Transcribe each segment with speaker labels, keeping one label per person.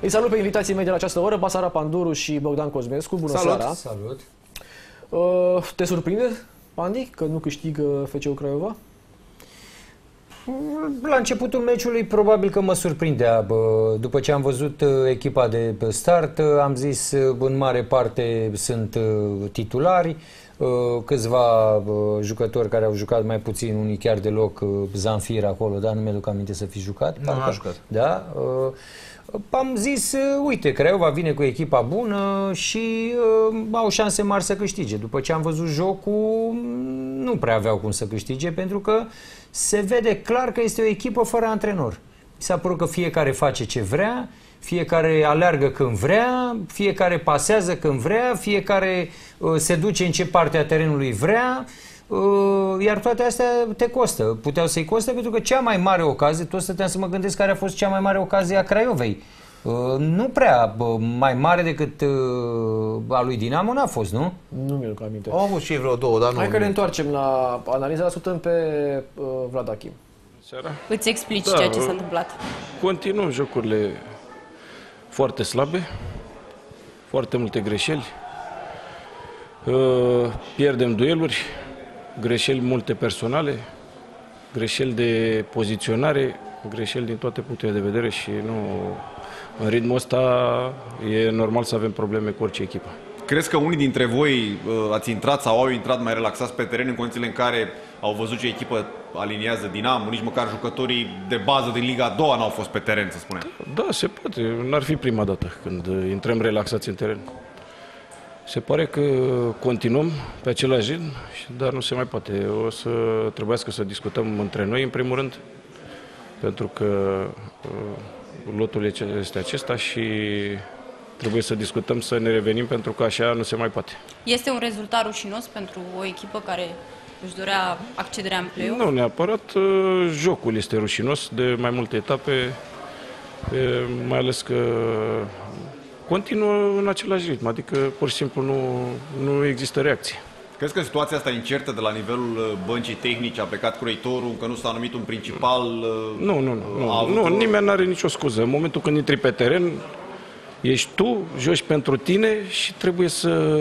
Speaker 1: Îi salut pe invitații mei de la această oră, Basara Panduru și Bogdan Cosmescu. Bună
Speaker 2: Salut.
Speaker 1: seara!
Speaker 3: Salut!
Speaker 1: Uh, te surprinde, Pandi, că nu câștigă FCU Craiova?
Speaker 3: La începutul meciului probabil că mă surprindea. Bă, După ce am văzut uh, echipa de pe start, uh, am zis uh, în mare parte sunt uh, titulari. Uh, Câțiva uh, jucători care au jucat mai puțin, unii chiar deloc, uh, Zanfir acolo, dar nu mi-aduc aminte să fi jucat.
Speaker 2: Nu,
Speaker 3: parcă.
Speaker 2: n-a jucat.
Speaker 3: Da? Uh, Am zis, uh, uite, Craiova vine cu echipa bună și uh, au șanse mari să câștige. După ce am văzut jocul, m, nu prea aveau cum să câștige, pentru că se vede clar că este o echipă fără antrenor. Mi s-a părut că fiecare face ce vrea, fiecare aleargă când vrea, fiecare pasează când vrea, fiecare uh, se duce în ce parte a terenului vrea, uh, iar toate astea te costă. Puteau să-i coste pentru că cea mai mare ocazie, tot stăteam să mă gândesc care a fost cea mai mare ocazie a Craiovei. Uh, nu prea bă, mai mare decât uh, a lui Dinamo n-a fost, nu?
Speaker 1: Nu mi-aduc aminte.
Speaker 2: Au avut și ei vreo două, dar nu.
Speaker 1: Hai că ne întoarcem la analiza, ascultăm pe uh, Vlad Achim.
Speaker 4: Seara.
Speaker 5: Îți explici
Speaker 4: Da,
Speaker 5: ceea ce s-a
Speaker 4: uh,
Speaker 5: întâmplat.
Speaker 4: Continuăm jocurile foarte slabe, foarte multe greșeli. Uh, Pierdem dueluri, greșeli multe personale, greșeli de poziționare, greșeli din toate punctele de vedere și nu în ritmul ăsta e normal să avem probleme cu orice echipă.
Speaker 6: Crezi că unii dintre voi uh, ați intrat sau au intrat mai relaxați pe teren în condițiile în care au văzut ce echipă aliniază Dinamo, nici măcar jucătorii de bază din Liga a doua n-au fost pe teren, să spunem.
Speaker 4: Da, se poate. N-ar fi prima dată când uh, intrăm relaxați în teren. Se pare că continuăm pe același ritm, și- dar nu se mai poate. O să trebuiască să discutăm între noi, în primul rând, pentru că uh, lotul e ce- este acesta și trebuie să discutăm, să ne revenim, pentru că așa nu se mai poate.
Speaker 5: Este un rezultat rușinos pentru o echipă care își dorea accederea în play-off?
Speaker 4: Nu neapărat, uh, jocul este rușinos de mai multe etape, e, mai ales că continuă în același ritm, adică pur și simplu nu, nu există reacție.
Speaker 6: Crezi că situația asta incertă de la nivelul uh, băncii tehnice a plecat croitorul, încă nu s-a numit un principal? uh,
Speaker 4: Nu, nu, nu,
Speaker 6: a
Speaker 4: nu,
Speaker 6: avut
Speaker 4: nu
Speaker 6: o-
Speaker 4: nimeni nu are nicio scuză. În momentul când intri pe teren, ești tu, joci pentru tine și trebuie să,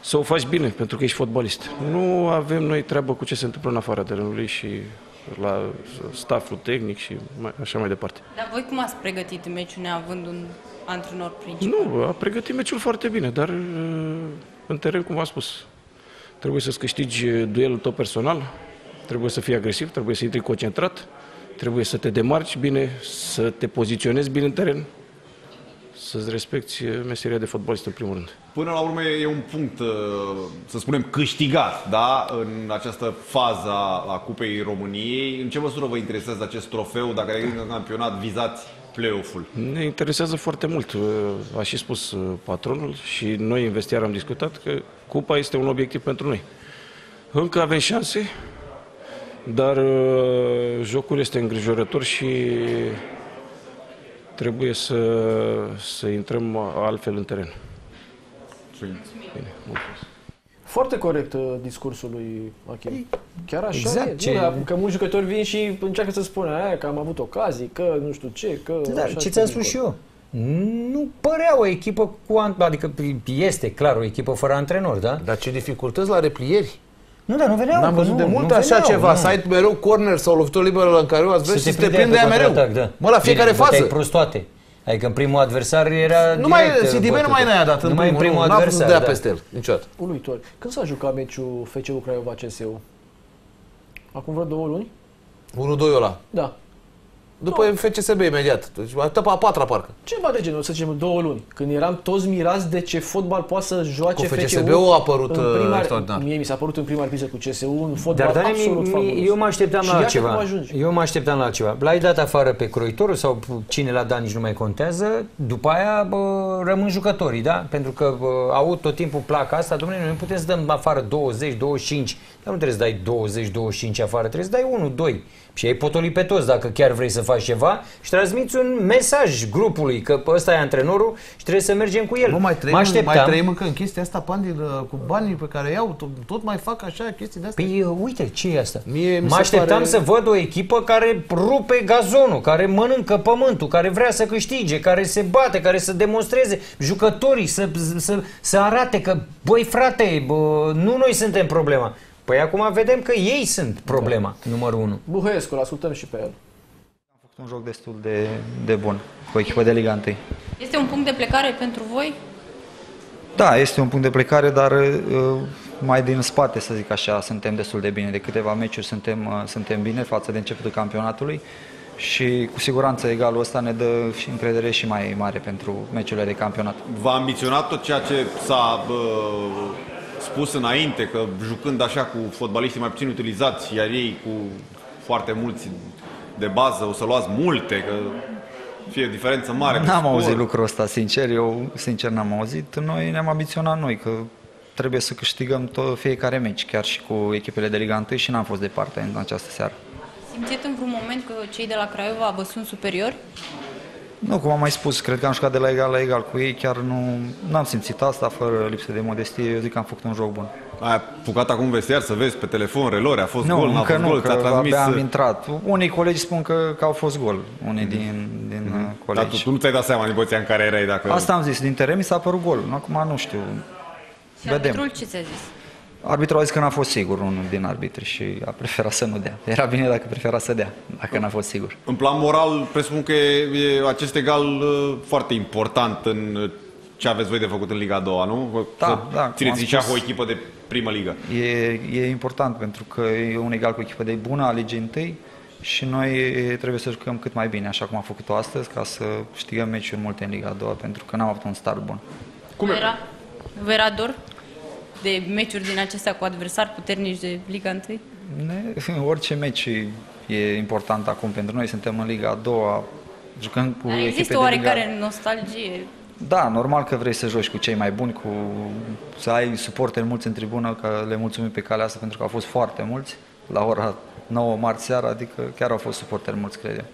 Speaker 4: să o faci bine, pentru că ești fotbalist. Nu avem noi treabă cu ce se întâmplă în afara terenului și la stafful tehnic și mai, așa mai departe.
Speaker 5: Dar voi cum ați pregătit meciul neavând un antrenor principal?
Speaker 4: Nu, a pregătit meciul foarte bine, dar uh, în teren, cum v-am spus, trebuie să-ți câștigi uh, duelul tău personal, trebuie să fii agresiv, trebuie să intri concentrat, trebuie să te demarci bine, să te poziționezi bine în teren, să-ți respecti uh, meseria de fotbalist în primul rând.
Speaker 6: Până la urmă e un punct, uh, să spunem, câștigat, da? În această fază a a Cupei României. În ce măsură vă interesează acest trofeu, dacă e în campionat vizați play-off-ul?
Speaker 4: Ne interesează foarte mult, uh, a și spus uh, patronul și noi în vestiar am discutat că cupa este un obiectiv pentru noi. Încă avem șanse, dar uh, jocul este îngrijorător și trebuie să, să intrăm altfel în teren. Bine, mulțumesc.
Speaker 1: Foarte corect uh, discursul lui Achim. Chiar așa
Speaker 3: Exact,
Speaker 1: e.
Speaker 3: ce-
Speaker 1: Nu, dar că mulți jucători vin și încearcă să spună aia, că am avut ocazii, că nu știu ce, că...
Speaker 3: Dar
Speaker 1: așa
Speaker 3: ce
Speaker 1: și
Speaker 3: ți-am
Speaker 1: dincolo.
Speaker 3: spus și eu? Nu părea o echipă cu... an- Adică este clar o echipă fără antrenor, da?
Speaker 2: Dar ce dificultăți la replieri?
Speaker 3: Nu, dar nu veneau.
Speaker 2: N-am
Speaker 3: că
Speaker 2: văzut
Speaker 3: nu,
Speaker 2: de mult
Speaker 3: nu
Speaker 2: așa
Speaker 3: veneau,
Speaker 2: ceva,
Speaker 3: nu.
Speaker 2: să ai mereu corner sau lovitură liberă în care o ați vrea și să te prinde ea mereu.
Speaker 3: Da.
Speaker 2: Mă, la fiecare
Speaker 3: Bine, băteai
Speaker 2: fază.
Speaker 3: prost toate. Adică în primul adversar era
Speaker 2: Nu mai,
Speaker 3: direct,
Speaker 2: Sidi,
Speaker 3: bătută.
Speaker 2: nu mai ne-a dat în
Speaker 3: Numai în
Speaker 2: primul,
Speaker 3: primul
Speaker 2: nu, n-a putut
Speaker 3: adversar,
Speaker 2: să dea
Speaker 3: da.
Speaker 2: peste el, niciodată.
Speaker 1: Uluitor. Când s-a jucat meciul FCU Craiova CSU? Acum vreo două luni?
Speaker 2: 1-2 ăla.
Speaker 1: Da.
Speaker 2: După FCSB imediat. Deci atâta pe a patra parcă.
Speaker 1: Ceva de genul, să zicem două luni. Când eram toți mirați de ce fotbal poate să joace
Speaker 2: Cu
Speaker 1: FCU.
Speaker 2: FCSB-ul a apărut,
Speaker 1: în
Speaker 2: uh,
Speaker 1: prima,
Speaker 2: extraordinar.
Speaker 1: Mie mi s-a părut în prima repriză cu CSU un fotbal
Speaker 3: Dar, dar
Speaker 1: absolut
Speaker 3: mie,
Speaker 1: fabulos.
Speaker 3: mie, eu mă așteptam
Speaker 1: Și
Speaker 3: la
Speaker 1: iată
Speaker 3: altceva.
Speaker 1: cum ajungi.
Speaker 3: Eu mă așteptam la altceva. L-ai dat afară pe Croitorul sau cine l-a dat nici nu mai contează. După aia bă, rămân jucătorii, da? Pentru că bă, aud tot timpul placa asta. Domnule, noi nu putem să dăm afară 20, 25. Dar nu trebuie să dai 20, 25 afară. Trebuie să dai 1, 2. Și ai potoli pe toți dacă chiar vrei să faci faci ceva și transmiți un mesaj grupului că ăsta e antrenorul și trebuie să mergem cu el.
Speaker 2: Nu mai
Speaker 3: Mă
Speaker 2: trăim,
Speaker 3: așteptam.
Speaker 2: mai trăim încă în chestia asta, pandil, cu banii pe care iau, tot, tot mai fac așa chestii de astea.
Speaker 3: Păi uh, uite, ce e asta?
Speaker 2: Mie mi
Speaker 3: mă
Speaker 2: se
Speaker 3: așteptam
Speaker 2: pare-
Speaker 3: să văd o echipă care rupe gazonul, care mănâncă pământul, care vrea să câștige, care se bate, care să demonstreze jucătorii, să, să, să arate că, băi frate, bă, nu noi suntem problema. Păi acum vedem că ei sunt problema, numărul unu.
Speaker 1: Buhăiescu, îl ascultăm și pe el.
Speaker 7: făcut un joc destul de, de bun cu o echipă de Liga 1.
Speaker 5: Este un punct de plecare pentru voi?
Speaker 7: Da, este un punct de plecare, dar uh, mai din spate, să zic așa, suntem destul de bine. De câteva meciuri suntem, uh, suntem bine față de începutul campionatului și cu siguranță egalul ăsta ne dă și încredere și mai mare pentru meciurile de campionat.
Speaker 6: V-a ambiționat tot ceea ce s-a bă, spus înainte, că jucând așa cu fotbaliștii mai puțin utilizați, iar ei cu foarte mulți de bază, o să luați multe, că fie o diferență mare. cu
Speaker 7: N-am
Speaker 6: scor.
Speaker 7: auzit lucrul ăsta, sincer, eu sincer n-am auzit. Noi ne-am ambiționat noi că trebuie să câștigăm tot, fiecare meci, chiar și cu echipele de Liga 1 și n-am fost departe în această seară.
Speaker 5: Simțiți în vreun moment că cei de la Craiova vă sunt superiori?
Speaker 7: Nu, cum am mai spus, cred că am jucat de la egal la egal cu ei, chiar nu am simțit asta, fără lipsă de modestie, eu zic că am făcut un joc bun.
Speaker 6: Ai apucat acum vestiar să vezi pe telefon relori, a fost
Speaker 7: Nu,
Speaker 6: gol, n-a
Speaker 7: încă
Speaker 6: fost
Speaker 7: nu,
Speaker 6: gol,
Speaker 7: că
Speaker 6: ți-a transmis...
Speaker 7: abia am
Speaker 6: uh,
Speaker 7: intrat. Unii colegi spun că, că au fost gol, unii din, din mm
Speaker 6: Dar tu,
Speaker 7: colegi.
Speaker 6: tu nu ți-ai dat seama din poziția în care erai dacă...
Speaker 7: Asta am zis, din teren mi s-a părut gol, acum nu știu.
Speaker 5: Și
Speaker 7: Vedem.
Speaker 5: arbitrul ce ți-a zis?
Speaker 7: Arbitrul a zis că n-a fost sigur unul din arbitri și a preferat să nu dea. Era bine dacă prefera să dea, dacă n-a fost sigur.
Speaker 6: În plan moral, presupun că e, e acest egal uh, foarte important în uh, ce aveți voi de făcut în Liga a doua, nu?
Speaker 7: Da,
Speaker 6: Să
Speaker 7: da, cum
Speaker 6: Țineți
Speaker 7: am
Speaker 6: zicea
Speaker 7: spus.
Speaker 6: cu o echipă de primă ligă.
Speaker 7: E, e important pentru că e un egal cu o echipă de bună a ligii întâi și noi trebuie să jucăm cât mai bine, așa cum am făcut-o astăzi, ca să câștigăm meciuri multe în Liga a doua, pentru că n-am avut un start bun.
Speaker 6: Cum
Speaker 5: Vă
Speaker 6: e?
Speaker 5: era, vă era dor de meciuri din acestea cu adversari puternici de Liga 1?
Speaker 7: Ne, orice meci e important acum pentru noi, suntem în Liga a doua, jucăm cu
Speaker 5: Dar
Speaker 7: echipe
Speaker 5: există
Speaker 7: de
Speaker 5: oarecare
Speaker 7: Liga...
Speaker 5: nostalgie.
Speaker 7: Da, normal că vrei să joci cu cei mai buni, cu să ai suporteri mulți în tribună, că le mulțumim pe calea asta pentru că au fost foarte mulți la ora 9 marți seara, adică chiar au fost suporteri mulți, cred eu.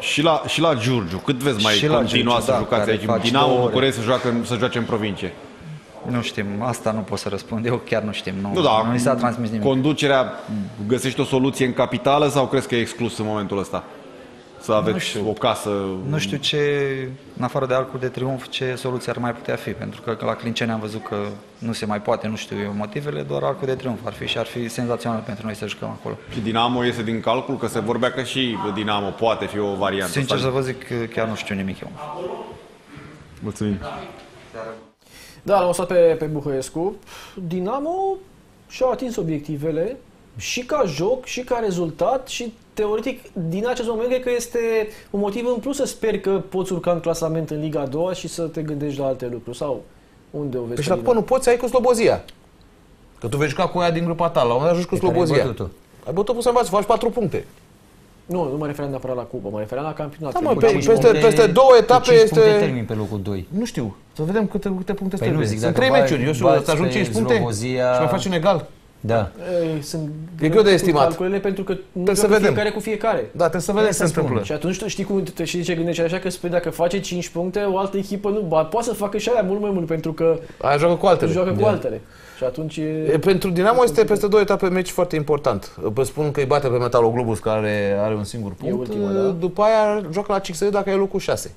Speaker 6: Și la, și la Giurgiu, cât veți mai
Speaker 7: Și la
Speaker 6: continua
Speaker 7: Giurgiu,
Speaker 6: să
Speaker 7: da,
Speaker 6: jucați
Speaker 7: care
Speaker 6: aici?
Speaker 7: faci
Speaker 6: Dinamo
Speaker 7: două ore.
Speaker 6: București să, joacă, să joace în provincie.
Speaker 7: Nu știm, asta nu pot să răspund, eu chiar nu știm, nu,
Speaker 6: Nu, da,
Speaker 7: nu mi s-a transmis nimic.
Speaker 6: Conducerea, găsești o soluție în capitală sau crezi că e exclus în momentul ăsta? Să aveți
Speaker 7: știu.
Speaker 6: o casă...
Speaker 7: Nu știu ce, în afară de Arcul de Triunf, ce soluție ar mai putea fi, pentru că la Clinceni am văzut că nu se mai poate, nu știu eu motivele, doar Arcul de Triunf ar fi și ar fi senzațional pentru noi să jucăm acolo.
Speaker 6: Și Dinamo iese din calcul, că se vorbea că și Dinamo poate fi o variantă.
Speaker 7: Sincer
Speaker 6: Asta-
Speaker 7: să vă zic, chiar nu știu nimic eu.
Speaker 6: Mulțumim.
Speaker 1: Da, l-am lăsat pe, pe Buhăiescu. Dinamo și-au atins obiectivele și ca joc, și ca rezultat și teoretic din acest moment cred că este un motiv în plus să sper că poți urca în clasament în Liga a doua și să te gândești la alte lucruri sau unde o vezi
Speaker 2: Păi și
Speaker 1: pe
Speaker 2: la nu poți să ai cu Slobozia. Că tu vei juca cu aia din grupa ta, la un moment dat joci cu
Speaker 3: Pe care ai
Speaker 2: Slobozia.
Speaker 3: bătut-o.
Speaker 2: Ai bătut să învați, faci 4 puncte.
Speaker 1: Nu, nu mă referam neapărat la cupă, mă referam la campionat.
Speaker 2: Da, mă,
Speaker 1: Cu
Speaker 2: pe-
Speaker 1: cinci
Speaker 2: peste-
Speaker 1: puncte.
Speaker 2: peste două etape
Speaker 3: cu cinci
Speaker 2: este-
Speaker 3: puncte termin pe locul 2.
Speaker 2: Nu știu, să vedem câte, câte puncte
Speaker 3: Păi
Speaker 2: trebuie.
Speaker 3: nu, zic,
Speaker 2: Sunt
Speaker 3: dacă
Speaker 2: 3
Speaker 3: ba-
Speaker 2: meciuri, eu știu,
Speaker 3: bați
Speaker 2: să ajung
Speaker 3: pe
Speaker 2: 5 puncte
Speaker 3: Slobozia-
Speaker 2: și mai faci un egal.
Speaker 3: Da.
Speaker 1: Ei, sunt
Speaker 2: E greu de estimat.
Speaker 1: calculele pentru că nu
Speaker 2: Trebuie să
Speaker 1: joacă
Speaker 2: vedem.
Speaker 1: fiecare cu fiecare.
Speaker 2: Da, trebuie să vedem ce se
Speaker 1: Asta spun.
Speaker 2: întâmplă.
Speaker 1: Și atunci tu știi cum te știi ce gândești așa că spui dacă face 5 puncte, o altă echipă nu, ba, poate să facă și aia mult mai mult pentru că
Speaker 2: Aia joacă cu altele.
Speaker 1: joacă cu altele. Și atunci e...
Speaker 2: E, Pentru Dinamo este peste două etape meci foarte important. Vă spun că îi bate pe Metalul Globus care are un singur punct.
Speaker 1: ultima, da.
Speaker 2: După aia joacă la CXD dacă e locul 6.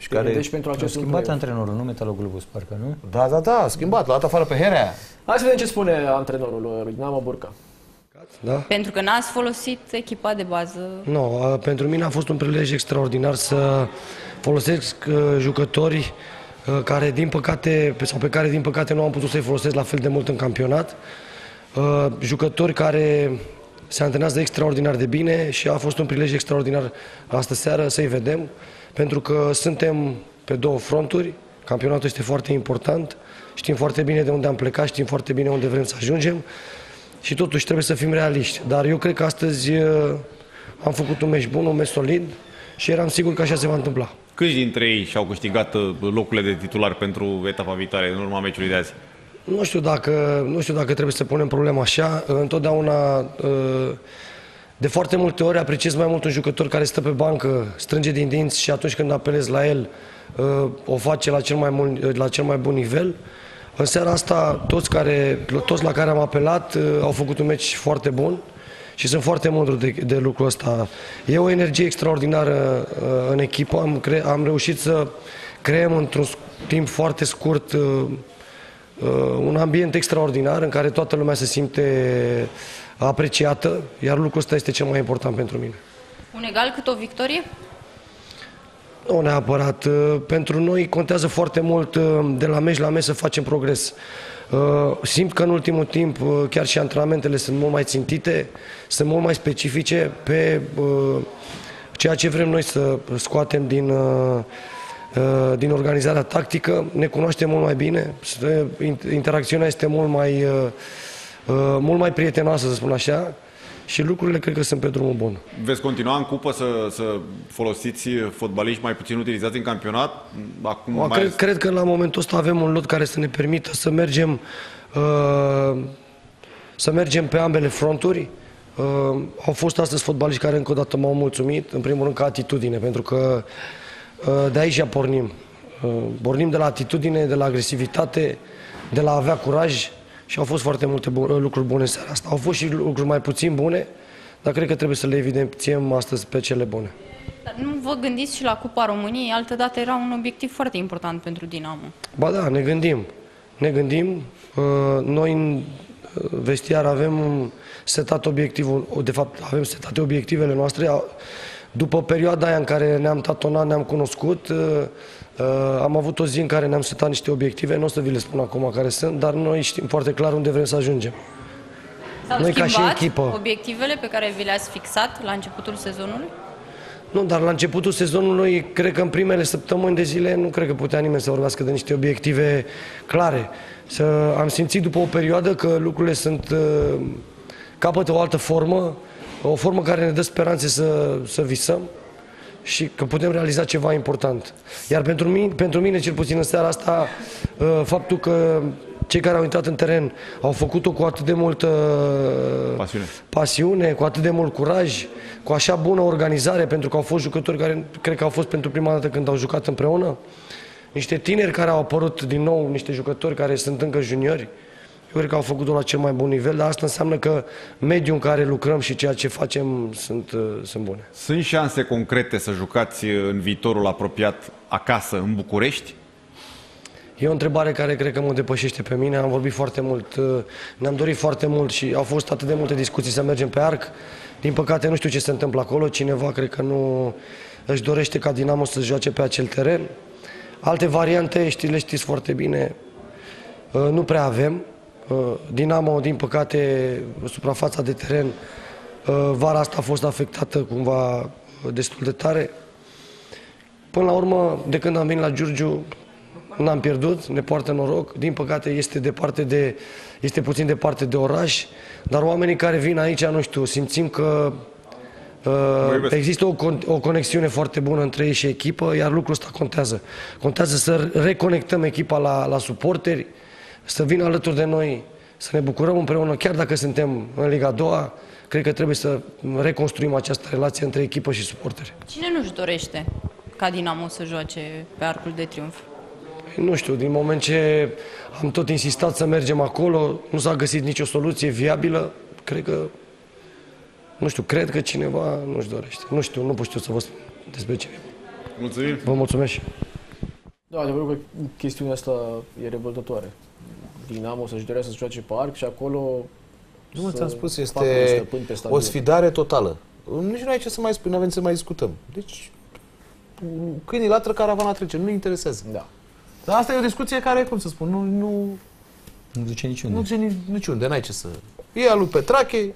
Speaker 2: Și
Speaker 1: te
Speaker 2: care...
Speaker 1: gândești pentru
Speaker 3: A
Speaker 1: acest
Speaker 3: schimbat
Speaker 1: lucru.
Speaker 3: antrenorul, nu Metaloglobus, parcă, nu?
Speaker 2: Da, da, da, a schimbat, l-a dat afară pe Herea.
Speaker 1: Hai să vedem ce spune antrenorul lui Dinamo Burca.
Speaker 8: Da?
Speaker 5: Pentru că n-ați folosit echipa de bază.
Speaker 8: Nu, a, pentru mine a fost un prilej extraordinar să folosesc uh, jucători uh, care din păcate, pe- sau pe care din păcate nu am putut să-i folosesc la fel de mult în campionat. Uh, Jucători care se antrenează extraordinar de bine și a fost un prilej extraordinar astă seară să-i vedem, pentru că suntem pe două fronturi, campionatul este foarte important, știm foarte bine de unde am plecat, știm foarte bine unde vrem să ajungem și totuși trebuie să fim realiști. Dar eu cred că astăzi uh, am făcut un meci bun, un meci solid și eram sigur că așa se va întâmpla.
Speaker 6: Câți dintre ei și-au câștigat uh, locurile de titular pentru etapa viitoare, în urma meciului de azi?
Speaker 8: Nu știu dacă, nu știu dacă trebuie să punem problema așa. Întotdeauna uh, De foarte multe ori apreciez mai mult un jucător care stă pe bancă, strânge din dinți și atunci când apelez la el uh, o face la cel mai, bun, la cel mai bun nivel. În seara asta, toți, care, toți la care am apelat uh, au făcut un meci foarte bun și sunt foarte mândru de, de lucrul ăsta. E o energie extraordinară uh, în echipă. Am, cre- am reușit să creăm într-un timp foarte scurt un ambient extraordinar în care toată lumea se simte apreciată, iar lucrul ăsta este cel mai important pentru mine.
Speaker 5: Un egal cât o victorie?
Speaker 8: Nu neapărat. Pentru noi contează foarte mult de la meci la meci să facem progres. Simt că în ultimul timp chiar și antrenamentele sunt mult mai țintite, sunt mult mai specifice pe ceea ce vrem noi să scoatem din, din organizarea tactică. Ne cunoaștem mult mai bine, interacțiunea este mult mai Uh, mult mai prietenoasă, să spun așa, și lucrurile cred că sunt pe drumul bun.
Speaker 6: Veți continua în cupă să, să folosiți fotbaliști mai puțin utilizați în campionat?
Speaker 8: Acum mai... cred, cred că la momentul ăsta avem un lot care să ne permită să mergem uh, să mergem pe ambele fronturi. Uh, au fost astăzi fotbaliști care încă o dată m-au mulțumit, în primul rând ca atitudine, pentru că uh, de aici pornim. Uh, pornim de la atitudine, de la agresivitate, de la a avea curaj, și au fost foarte multe bu lucruri bune în seara asta. Au fost și lucruri mai puțin bune, dar cred că trebuie să le evidențiem astăzi pe cele bune.
Speaker 5: Dar nu vă gândiți și la Cupa României? Altădată era un obiectiv foarte important pentru Dinamo.
Speaker 8: Ba da, ne gândim. Ne gândim. Uh, noi în uh, vestiar avem setat obiectivul, de fapt avem setate obiectivele noastre. După perioada aia în care ne-am tatonat, ne-am cunoscut, uh, Uh, am avut o zi în care ne-am setat niște obiective, nu o să vi le spun acum care sunt, dar noi știm foarte clar unde vrem să ajungem.
Speaker 5: S-au noi ca și echipă. obiectivele pe care vi le-ați fixat la începutul sezonului?
Speaker 8: Nu, dar la începutul sezonului, cred că în primele săptămâni de zile, nu cred că putea nimeni să vorbească de niște obiective clare. Să, am simțit după o perioadă că lucrurile sunt, uh, capătă o altă formă, o formă care ne dă speranțe să, să visăm și că putem realiza ceva important. Iar pentru mine, pentru mine cel puțin în seara asta, uh, faptul că cei care au intrat în teren au făcut-o cu atât de multă pasiune. pasiune, cu atât de mult curaj, cu așa bună organizare, pentru că au fost jucători care cred că au fost pentru prima dată când au jucat împreună, niște tineri care au apărut din nou, niște jucători care sunt încă juniori, eu cred că au făcut-o la cel mai bun nivel, dar asta înseamnă că mediul în care lucrăm și ceea ce facem sunt, uh, sunt bune.
Speaker 6: Sunt șanse concrete să jucați în viitorul apropiat acasă, în București?
Speaker 8: E o întrebare care cred că mă depășește pe mine. Am vorbit foarte mult, uh, ne-am dorit foarte mult și au fost atât de multe discuții să mergem pe arc. Din păcate nu știu ce se întâmplă acolo. Cineva cred că nu își dorește ca Dinamo să joace pe acel teren. Alte variante, știi, le știți foarte bine, uh, nu prea avem. Uh, Dinamo, din păcate, suprafața de teren, uh, vara asta a fost afectată cumva uh, destul de tare. Până la urmă, de când am venit la Giurgiu, n-am pierdut, ne poartă noroc. Din păcate este, departe de, este puțin departe de oraș, dar oamenii care vin aici, nu știu, simțim că uh, există o, o conexiune foarte bună între ei și echipă, iar lucrul ăsta contează. Contează să reconectăm echipa la, la suporteri, să vină alături de noi, să ne bucurăm împreună, chiar dacă suntem în Liga a doua, cred că trebuie să reconstruim această relație între echipă și suporteri.
Speaker 5: Cine nu-și dorește ca Dinamo să joace pe Arcul de Triunf?
Speaker 8: Păi nu știu, din moment ce am tot insistat să mergem acolo, nu s-a găsit nicio soluție viabilă, cred că, nu știu, cred că cineva nu-și dorește. Nu știu, nu pot știu să vă spun despre cine.
Speaker 6: Mulțumim!
Speaker 8: Vă mulțumesc!
Speaker 1: Da, adevărul că chestiunea asta e revoltătoare. Dinamo să-și dorească să joace parc și acolo
Speaker 2: nu ți-am spus, este o sfidare totală. Nici nu ai ce să mai spui, nu avem ce să mai discutăm. Deci, câinii latră, caravana trece, nu interesează.
Speaker 1: Da.
Speaker 2: Dar asta e o discuție care, cum să spun, nu... Nu,
Speaker 3: nu duce niciunde.
Speaker 2: Nu duce niciunde, n-ai ce să... E al lui Petrache,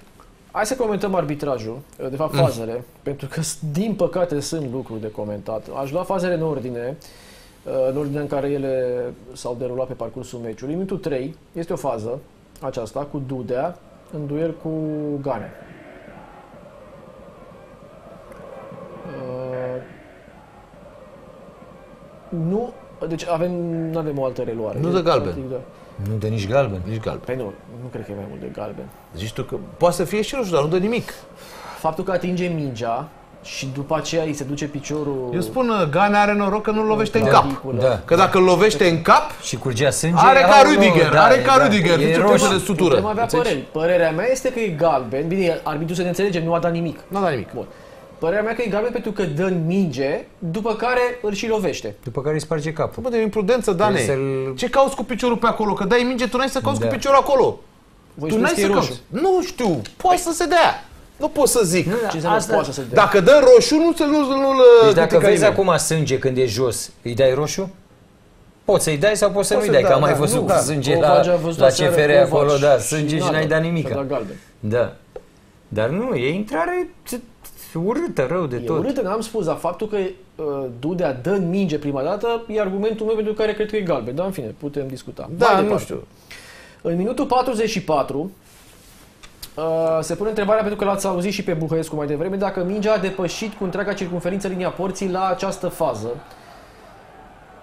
Speaker 1: Hai să comentăm arbitrajul, de fapt fazele, mm. pentru că, din păcate, sunt lucruri de comentat. Aș lua fazele în ordine. Uh, în ordinea în care ele s-au derulat pe parcursul meciului. Minutul 3 este o fază, aceasta, cu Dudea, în duel cu Gane. Uh, nu, deci avem, nu avem o altă reluare.
Speaker 2: Nu de galben.
Speaker 3: Da. Nu de nici galben.
Speaker 2: Nici galben.
Speaker 1: Păi nu, nu cred că e mai mult de galben.
Speaker 2: Zici tu că poate să fie și roșu, dar nu de nimic.
Speaker 1: faptul că atinge mingea și după aceea îi se duce piciorul...
Speaker 2: Eu spun, uh, Gane are noroc că nu lovește în cap.
Speaker 3: Da.
Speaker 2: Că dacă îl lovește în cap,
Speaker 3: Și curgea sânge.
Speaker 2: are ca
Speaker 3: aoleu,
Speaker 2: Rüdiger,
Speaker 3: da,
Speaker 2: are
Speaker 3: e,
Speaker 2: ca
Speaker 3: da.
Speaker 2: Rüdiger,
Speaker 3: E
Speaker 2: nu
Speaker 3: roșu.
Speaker 2: trebuie de sutură.
Speaker 1: Putem avea
Speaker 2: Înțelegi?
Speaker 1: păreri. Părerea mea este că e galben. Bine, arbitru să ne înțelegem, nu a dat nimic.
Speaker 2: Nu da nimic.
Speaker 1: Bun. Părerea mea că e galben pentru că dă în minge, după care îl și lovește.
Speaker 3: După care îi sparge capul.
Speaker 2: Bă, de imprudență, Dane.
Speaker 3: Trebuie să-l-
Speaker 2: Ce cauți cu piciorul pe acolo? Că dai minge, tu n-ai să cauți
Speaker 3: Da.
Speaker 2: cu piciorul acolo.
Speaker 1: Voi
Speaker 2: tu n-ai
Speaker 1: spuneți că
Speaker 2: să
Speaker 1: e
Speaker 2: cauți.
Speaker 1: roșu.
Speaker 2: Nu știu, poate să se dea. Nu pot să zic.
Speaker 3: Nu, da,
Speaker 1: Ce înseamnă
Speaker 3: asta-
Speaker 1: poate să se dea?
Speaker 2: Dacă dă roșu, nu se nu nu
Speaker 3: Deci dacă vezi acum sânge când e jos, îi dai roșu? Poți să-i dai sau poți să
Speaker 2: Poți
Speaker 3: nu-i
Speaker 2: să
Speaker 3: dai,
Speaker 2: da,
Speaker 3: că am mai
Speaker 2: da,
Speaker 3: văzut
Speaker 2: nu,
Speaker 3: cu
Speaker 2: da.
Speaker 3: sânge
Speaker 1: Covaci
Speaker 3: la,
Speaker 1: a văzut
Speaker 3: la
Speaker 1: aseară
Speaker 3: CFR
Speaker 1: Covaci
Speaker 3: acolo, da, sânge și
Speaker 1: nada,
Speaker 3: n-ai dat
Speaker 1: și-a
Speaker 3: nimic.
Speaker 1: dat galben.
Speaker 3: Da. Dar nu, e intrare t- t- urâtă, rău de
Speaker 1: E
Speaker 3: tot.
Speaker 1: urâtă, n-am spus, dar faptul că uh, Dudea dă în minge prima dată e argumentul meu pentru care cred că e galben. Dar în fine, putem discuta.
Speaker 2: Da,
Speaker 1: Mai
Speaker 2: nu
Speaker 1: departe.
Speaker 2: știu.
Speaker 1: În minutul 44 uh, se pune întrebarea, pentru că l-ați auzit și pe Buhăescu mai devreme, dacă mingea a depășit cu întreaga circunferință linia porții la această fază.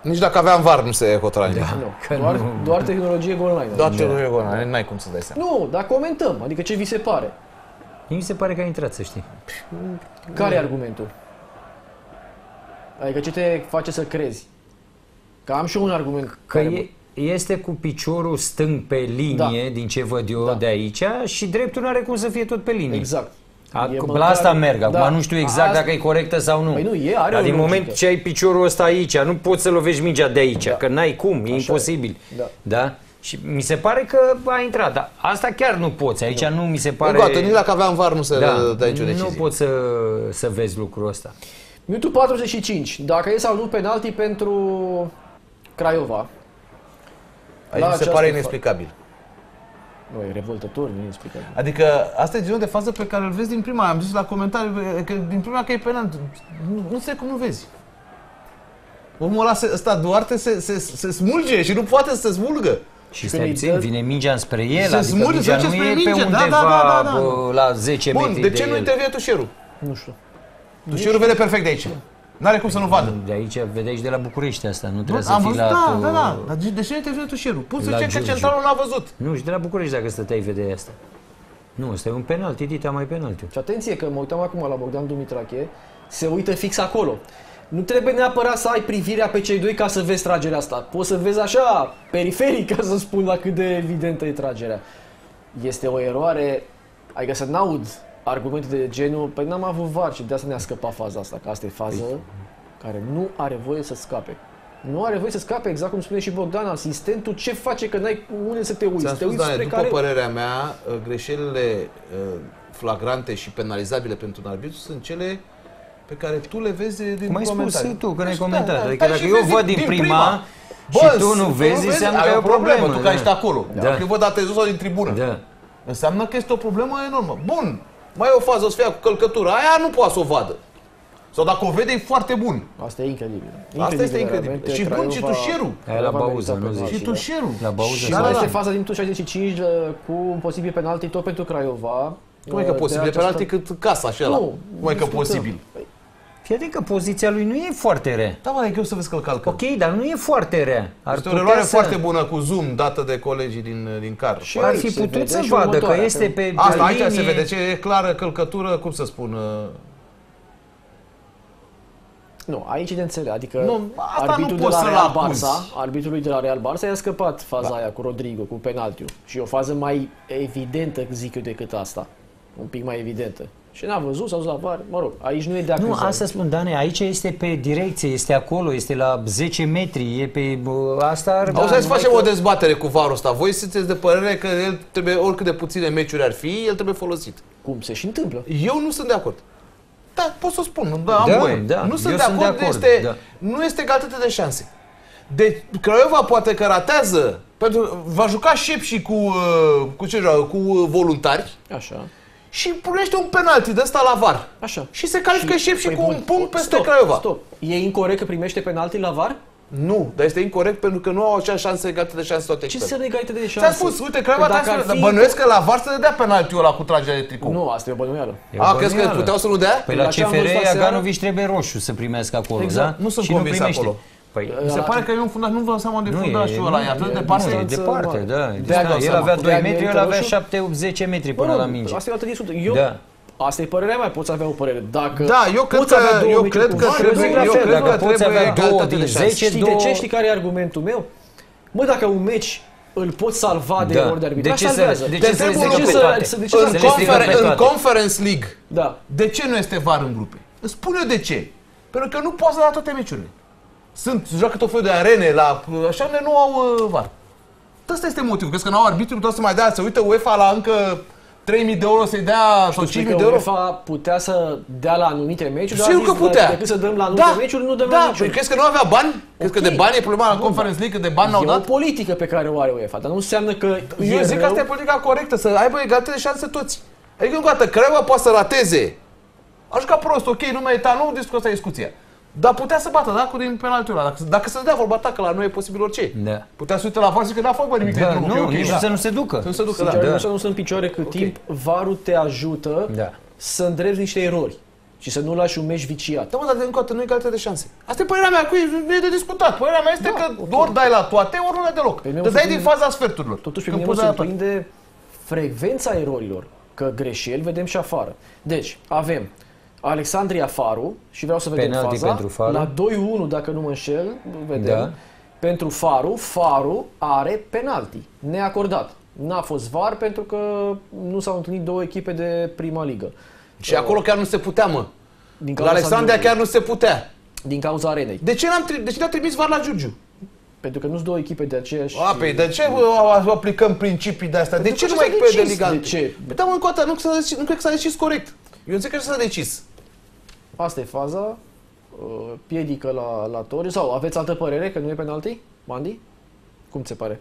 Speaker 2: Nici dacă aveam var nu se hotărâne. Da.
Speaker 1: Nu,
Speaker 3: că
Speaker 1: doar,
Speaker 3: nu.
Speaker 1: doar tehnologie goal line.
Speaker 2: Doar ce nu e gol, n-ai cum să dai seama.
Speaker 1: Nu, dar comentăm, adică ce vi se pare?
Speaker 3: Mie mi se pare că a intrat, să știi.
Speaker 1: Care e argumentul? Adică ce te face să crezi? Că am și eu un argument.
Speaker 3: Că
Speaker 1: care
Speaker 3: e, este cu piciorul stâng pe linie, din ce văd eu
Speaker 1: Da.
Speaker 3: de aici, și dreptul nu are cum să fie tot pe linie.
Speaker 1: Exact.
Speaker 3: A,
Speaker 1: E
Speaker 3: la
Speaker 1: măcar-
Speaker 3: asta merg. Acum
Speaker 1: Da.
Speaker 3: nu știu exact
Speaker 1: Asta-
Speaker 3: dacă e corectă sau nu.
Speaker 1: Păi nu, e, are
Speaker 3: Dar
Speaker 1: o
Speaker 3: din
Speaker 1: logică.
Speaker 3: moment ce ai piciorul ăsta aici, nu poți să lovești mingea de aici, că n-ai cum, e
Speaker 1: e.
Speaker 3: imposibil.
Speaker 1: Da.
Speaker 3: da? Și mi se pare că a intrat, dar asta chiar nu poți. Aici nu, mi se pare...
Speaker 2: Încă o dată, nici dacă aveam var nu se
Speaker 3: da,
Speaker 2: dă nicio
Speaker 3: nu
Speaker 2: decizie.
Speaker 3: poți să, să vezi lucrul ăsta.
Speaker 1: Minutul 45. Dacă e sau nu penalti pentru Craiova.
Speaker 2: Aici
Speaker 1: La
Speaker 2: mi se
Speaker 1: această
Speaker 2: pare
Speaker 1: fa-
Speaker 2: inexplicabil.
Speaker 1: Nu, e revoltător, nu e explicabil.
Speaker 2: Adică asta e genul de fază pe care îl vezi din prima, am zis la comentarii, că din prima că e penant. Nu, nu știu cum nu vezi. Omul ăla, se, ăsta Duarte se, se, se smulge și nu poate să se smulgă.
Speaker 3: Și
Speaker 1: când
Speaker 3: stai
Speaker 1: îi
Speaker 3: puțin,
Speaker 1: dă-
Speaker 3: vine mingea înspre el,
Speaker 2: Se
Speaker 3: adică
Speaker 2: smulge,
Speaker 3: mingea
Speaker 2: se
Speaker 3: nu
Speaker 2: duce
Speaker 3: e
Speaker 2: spre
Speaker 3: pe
Speaker 2: minge, da,
Speaker 3: undeva
Speaker 2: da, da, da, da.
Speaker 3: bă, la 10
Speaker 2: Bun,
Speaker 3: metri
Speaker 2: de ce
Speaker 3: de
Speaker 2: nu
Speaker 3: el.
Speaker 2: intervine tușerul?
Speaker 1: Nu știu.
Speaker 2: Tușerul vede perfect de aici. N-are cum să nu vadă.
Speaker 3: De aici, vedeai și de la București asta, nu trebuie să
Speaker 2: Am
Speaker 3: fii
Speaker 2: văzut,
Speaker 3: la...
Speaker 2: da,
Speaker 3: tu-
Speaker 2: da, da. Dar de de ce nu intervine tușerul? Pun să
Speaker 3: La
Speaker 2: zicem că
Speaker 3: Giurgiu.
Speaker 2: centralul n-a văzut.
Speaker 3: Nu, și de la București dacă stăteai vedeai asta. Nu, ăsta e un penalti, Dita mai penalti.
Speaker 1: Și atenție că mă uitam acum la Bogdan Dumitrache, se uită fix acolo. Nu trebuie neapărat să ai privirea pe cei doi ca să vezi tragerea asta. Poți să vezi așa, periferic, ca să spun la cât de evidentă e tragerea. Este o eroare, adică să n-aud argumente de genul, păi n-am avut var și de asta ne-a scăpat faza asta, că asta e fază care nu are voie să scape. Nu are voie să scape, exact cum spune și Bogdan, asistentul, ce face că n-ai unde să te uiți?
Speaker 2: Ți-am
Speaker 1: Te
Speaker 2: spus,
Speaker 1: uiți
Speaker 2: Dane,
Speaker 1: spre
Speaker 2: după
Speaker 1: care...
Speaker 2: părerea mea, uh, greșelile uh, flagrante și penalizabile pentru un arbitru sunt cele pe care tu le vezi din
Speaker 3: Cum ai spus
Speaker 2: comentarii.
Speaker 3: și tu, că n-ai
Speaker 2: Da,
Speaker 3: comentat.
Speaker 2: da,
Speaker 3: Adică
Speaker 2: stai
Speaker 3: dacă
Speaker 2: și
Speaker 3: eu
Speaker 2: vezi
Speaker 3: văd din prima și tu nu vezi, înseamnă că
Speaker 2: ai
Speaker 3: e o problemă,
Speaker 2: Tu
Speaker 3: da.
Speaker 2: care ești acolo.
Speaker 3: Da.
Speaker 2: Dacă eu văd atezul din tribună.
Speaker 3: Da.
Speaker 2: Înseamnă că este o problemă enormă. Bun, mai e o fază, o să fie cu călcătura. Aia nu poate să o vadă. Sau dacă o vede, e foarte bun.
Speaker 1: Asta e incredibil.
Speaker 2: Asta este incredibil.
Speaker 1: realmente,
Speaker 2: Și bun, și
Speaker 1: Craiova-
Speaker 2: tușierul.
Speaker 3: Aia la
Speaker 1: Craiova a
Speaker 3: Bauză,
Speaker 1: meritat
Speaker 3: nu
Speaker 1: penalti,
Speaker 3: zici.
Speaker 2: Și
Speaker 1: da.
Speaker 2: tușierul.
Speaker 3: La Bauză.
Speaker 1: Și
Speaker 2: Da,
Speaker 1: mai
Speaker 2: da,
Speaker 1: este
Speaker 2: da.
Speaker 1: faza din minutul 65 uh, cu un posibil penalti tot pentru Craiova.
Speaker 2: Cum e că
Speaker 1: Uh, de
Speaker 2: posibil? E
Speaker 1: această-
Speaker 2: penalti cât casa așa ăla.
Speaker 1: Nu,
Speaker 2: Cum e că
Speaker 1: discutăm.
Speaker 2: posibil?
Speaker 1: Păi,
Speaker 3: Fii atent că poziția lui nu e foarte rea.
Speaker 2: Da, mă, e greu să vezi că îl calcă.
Speaker 3: Ok, dar nu e foarte rea. Ar
Speaker 2: Este o
Speaker 3: putea
Speaker 2: reluare
Speaker 3: să...
Speaker 2: foarte bună cu zoom dată de colegii din, din car.
Speaker 1: Și
Speaker 3: Ar
Speaker 1: aici
Speaker 3: fi
Speaker 1: se
Speaker 3: putut
Speaker 1: vede
Speaker 3: să
Speaker 1: și
Speaker 3: vadă că
Speaker 1: următoarea,
Speaker 3: este
Speaker 1: că-
Speaker 3: pe
Speaker 2: Asta, aici
Speaker 3: linie.
Speaker 2: se vede ce e clară călcătură, cum să spun, uh,
Speaker 1: Nu, aici e de înțeles. Adică
Speaker 2: Nu, asta nu
Speaker 1: arbitrul de
Speaker 2: poți
Speaker 1: la
Speaker 2: să-l
Speaker 1: Real
Speaker 2: acuzi.
Speaker 1: Barça, arbitrului de la Real Barça i-a scăpat faza
Speaker 2: Da.
Speaker 1: aia cu Rodrigo, cu penaltiul. Și e o fază mai evidentă, zic eu, decât asta. Un pic mai evidentă. Și n-a văzut, s-a dus la var. Mă rog, aici nu e de
Speaker 3: Nu,
Speaker 1: acuzare.
Speaker 3: asta spun, Dane, aici este pe direcție, este acolo, este la 10 metri, e pe... bă, Asta ar...
Speaker 2: Da, Auzi, hai să
Speaker 1: numai
Speaker 2: facem
Speaker 1: că-
Speaker 2: o dezbatere cu varul ăsta. Voi sunteți de părere că el trebuie, oricât de puține meciuri ar fi, el trebuie folosit.
Speaker 1: Cum se și întâmplă.
Speaker 2: Eu nu sunt de acord. Da, pot să o spun, da, am
Speaker 3: Da,
Speaker 2: voie.
Speaker 3: da,
Speaker 2: nu sunt
Speaker 3: eu
Speaker 2: de
Speaker 3: sunt de
Speaker 2: acord,
Speaker 3: acord,
Speaker 2: este,
Speaker 3: da.
Speaker 2: nu este egalitate de șanse. Deci Craiova poate că ratează, pentru va juca șep și cu, uh, cu ce joacă, cu uh, voluntari
Speaker 1: Așa.
Speaker 2: și punește un penalti de ăsta la var.
Speaker 1: Așa.
Speaker 2: Și se califică șep și
Speaker 1: Păi
Speaker 2: cu
Speaker 1: bun,
Speaker 2: un punct peste
Speaker 1: stop,
Speaker 2: Craiova.
Speaker 1: Stop. E incorrect că primește penalti la VAR?
Speaker 2: Nu, dar este incorrect pentru că nu au acea șansă egalitate de șanse toate
Speaker 1: Ce
Speaker 2: echipele.
Speaker 1: înseamnă egalitate de șanse?
Speaker 2: Ți-am spus, uite, Craiova
Speaker 1: Că dacă
Speaker 2: trebuie
Speaker 1: ar
Speaker 2: să
Speaker 1: fi-
Speaker 2: bănuiesc că la VAR să dea penaltiul ăla cu tragerea de tricou.
Speaker 1: Nu, asta e o bănuială.
Speaker 3: E o
Speaker 2: A, crezi că
Speaker 3: bănuială.
Speaker 2: puteau să nu dea?
Speaker 3: Păi la
Speaker 1: La ce am
Speaker 3: CFR
Speaker 1: văzut aseară-
Speaker 3: Aganovici trebuie roșu să primească acolo,
Speaker 1: Exact.
Speaker 3: da?
Speaker 2: Nu sunt
Speaker 3: și
Speaker 2: convins
Speaker 3: primește.
Speaker 2: acolo.
Speaker 3: Păi,
Speaker 2: Mi se
Speaker 1: La-
Speaker 2: pare că e un fundaș, nu vă seama unde e
Speaker 3: nu e,
Speaker 2: fundașul ăla, e atât de departe.
Speaker 3: Nu, e
Speaker 1: distanță
Speaker 3: departe,
Speaker 1: mare.
Speaker 3: da.
Speaker 1: De-aia
Speaker 3: Da,
Speaker 1: dau
Speaker 3: el
Speaker 1: seama,
Speaker 3: avea
Speaker 1: de
Speaker 3: 2
Speaker 1: aia
Speaker 3: metri, el
Speaker 1: merită
Speaker 3: avea
Speaker 1: roșu.
Speaker 3: 7, 8, 10 metri
Speaker 1: Bă,
Speaker 3: până
Speaker 1: nu,
Speaker 3: la minge.
Speaker 1: Asta e o altă discuție. Eu,
Speaker 3: Da.
Speaker 1: Asta e părerea mea, poți avea o părere. Dacă
Speaker 2: Da, eu cred
Speaker 1: poți
Speaker 2: că-
Speaker 1: avea două
Speaker 2: eu
Speaker 1: meciuri
Speaker 2: cred
Speaker 1: cu
Speaker 2: că
Speaker 1: mare,
Speaker 2: trebuie-
Speaker 1: zic la
Speaker 2: eu
Speaker 1: fel.
Speaker 2: cred
Speaker 3: Dacă
Speaker 2: că
Speaker 3: poți
Speaker 2: trebuie
Speaker 3: avea două
Speaker 2: egalitate
Speaker 3: din
Speaker 2: de șanse.
Speaker 3: 10,
Speaker 1: Știi de
Speaker 3: două...
Speaker 1: ce? Știi care e argumentul meu? Mă, dacă un meci îl poți salva de
Speaker 3: Da.
Speaker 1: erori de arbitraj,
Speaker 3: De ce să-
Speaker 1: salvează.
Speaker 3: de
Speaker 1: Te
Speaker 3: ce să le
Speaker 1: întreb
Speaker 3: strică
Speaker 1: de
Speaker 3: pe
Speaker 1: ce
Speaker 3: toate?
Speaker 1: să- de ce
Speaker 3: Să
Speaker 1: să-
Speaker 3: le
Speaker 2: În,
Speaker 3: strică
Speaker 2: conferen-
Speaker 3: pe
Speaker 2: în
Speaker 3: toate.
Speaker 2: Conference League,
Speaker 1: Da.
Speaker 2: de ce nu este VAR în grupe? Îți spun eu de ce. Pentru că nu poți la toate meciurile. Sunt, joacă tot felul de arene la, așa unde nu au uh, VAR. Asta este motivul. Crezi că n-au arbitru, tot să mai dea, să uită UEFA la încă 3.000 de euro să-i dea, sau 5.000
Speaker 1: Spui
Speaker 2: de
Speaker 1: că
Speaker 2: euro.
Speaker 1: UEFA putea să dea la anumite meciuri, dar a
Speaker 2: Sigur
Speaker 1: zis,
Speaker 2: că putea.
Speaker 1: Decât să dăm la anumite meciuri, nu dăm
Speaker 2: da,
Speaker 1: la
Speaker 2: păi
Speaker 1: niciun.
Speaker 2: crezi că nu avea bani? Crezi că
Speaker 1: Ok.
Speaker 2: de bani e problema la
Speaker 1: Bun,
Speaker 2: Conference League, că de bani n-au
Speaker 1: E o
Speaker 2: dat?
Speaker 1: politică pe care o are UEFA, dar nu înseamnă că
Speaker 2: Eu
Speaker 1: e
Speaker 2: zic că
Speaker 1: rău.
Speaker 2: asta e politica corectă, să aibă egalitate de șanse toți. Adică încă o dată, Craiova poate să rateze. A jucat prost, ok, nu merita, nu discută asta discuția. Dar putea să bată, da, cu din penaltiul ăla. Dacă, dacă se dea vorba ta, că la noi e posibil orice.
Speaker 3: Da.
Speaker 2: Putea să uite la var și că n-a făcut bă, nimic
Speaker 3: Da,
Speaker 2: de drum,
Speaker 3: nu,
Speaker 2: că e ok,
Speaker 3: nici
Speaker 2: da.
Speaker 3: să nu se ducă.
Speaker 2: Să nu se ducă,
Speaker 1: Sincer,
Speaker 2: da.
Speaker 1: nu să nu sunt în picioare cât timp varul te ajută
Speaker 3: Da.
Speaker 1: să îndrepți niște erori și să nu lași un meci viciat.
Speaker 2: Da, mă, dar încă o dată, nu e egalitate de șanse. Asta e părerea mea, cu e de discutat. Părerea mea este
Speaker 1: Da,
Speaker 2: că
Speaker 1: ok.
Speaker 2: ori dai la toate, ori nu dai deloc.
Speaker 1: Pe mine
Speaker 2: Te
Speaker 1: mă
Speaker 2: dai din
Speaker 1: surprinde-
Speaker 2: faza sferturilor.
Speaker 1: Totuși pe
Speaker 2: Când
Speaker 1: mine mă
Speaker 2: poți da la toate.
Speaker 1: surprinde frecvența erorilor, că greșeli vedem și afară. Deci, avem Alexandria Faru și vreau să vedem
Speaker 3: Penalti
Speaker 1: faza.
Speaker 3: pentru Faru.
Speaker 1: La 2-1, dacă nu mă înșel, vedem.
Speaker 3: Da.
Speaker 1: Pentru Faru, Faru are penalti, neacordat. N-a fost var pentru că nu s-au întâlnit două echipe de prima ligă.
Speaker 2: Și acolo chiar nu se putea, mă.
Speaker 1: Din
Speaker 2: La
Speaker 1: cauza
Speaker 2: Alexandria
Speaker 1: Giurgiu.
Speaker 2: chiar nu se putea.
Speaker 1: Din cauza arenei.
Speaker 2: De ce n-am tri- de ce n-a trimis var la Giurgiu?
Speaker 1: Pentru că nu sunt două echipe de aceeași...
Speaker 2: A, pe, de ce bă, aplicăm principii de astea? De
Speaker 1: Pentru
Speaker 2: ce
Speaker 1: că
Speaker 2: nu mai
Speaker 1: s-a
Speaker 2: pe de
Speaker 1: decis.
Speaker 2: Liga
Speaker 1: De
Speaker 2: unu?
Speaker 1: ce?
Speaker 2: Păi da, mă, încă o dată, nu, s-a decis, nu cred că s-a decis corect. Eu zic că așa s-a decis.
Speaker 1: Asta e faza. Uh, Piedică la, la Tori. Sau aveți altă părere că nu e penalti? Mandi? Cum ți se pare?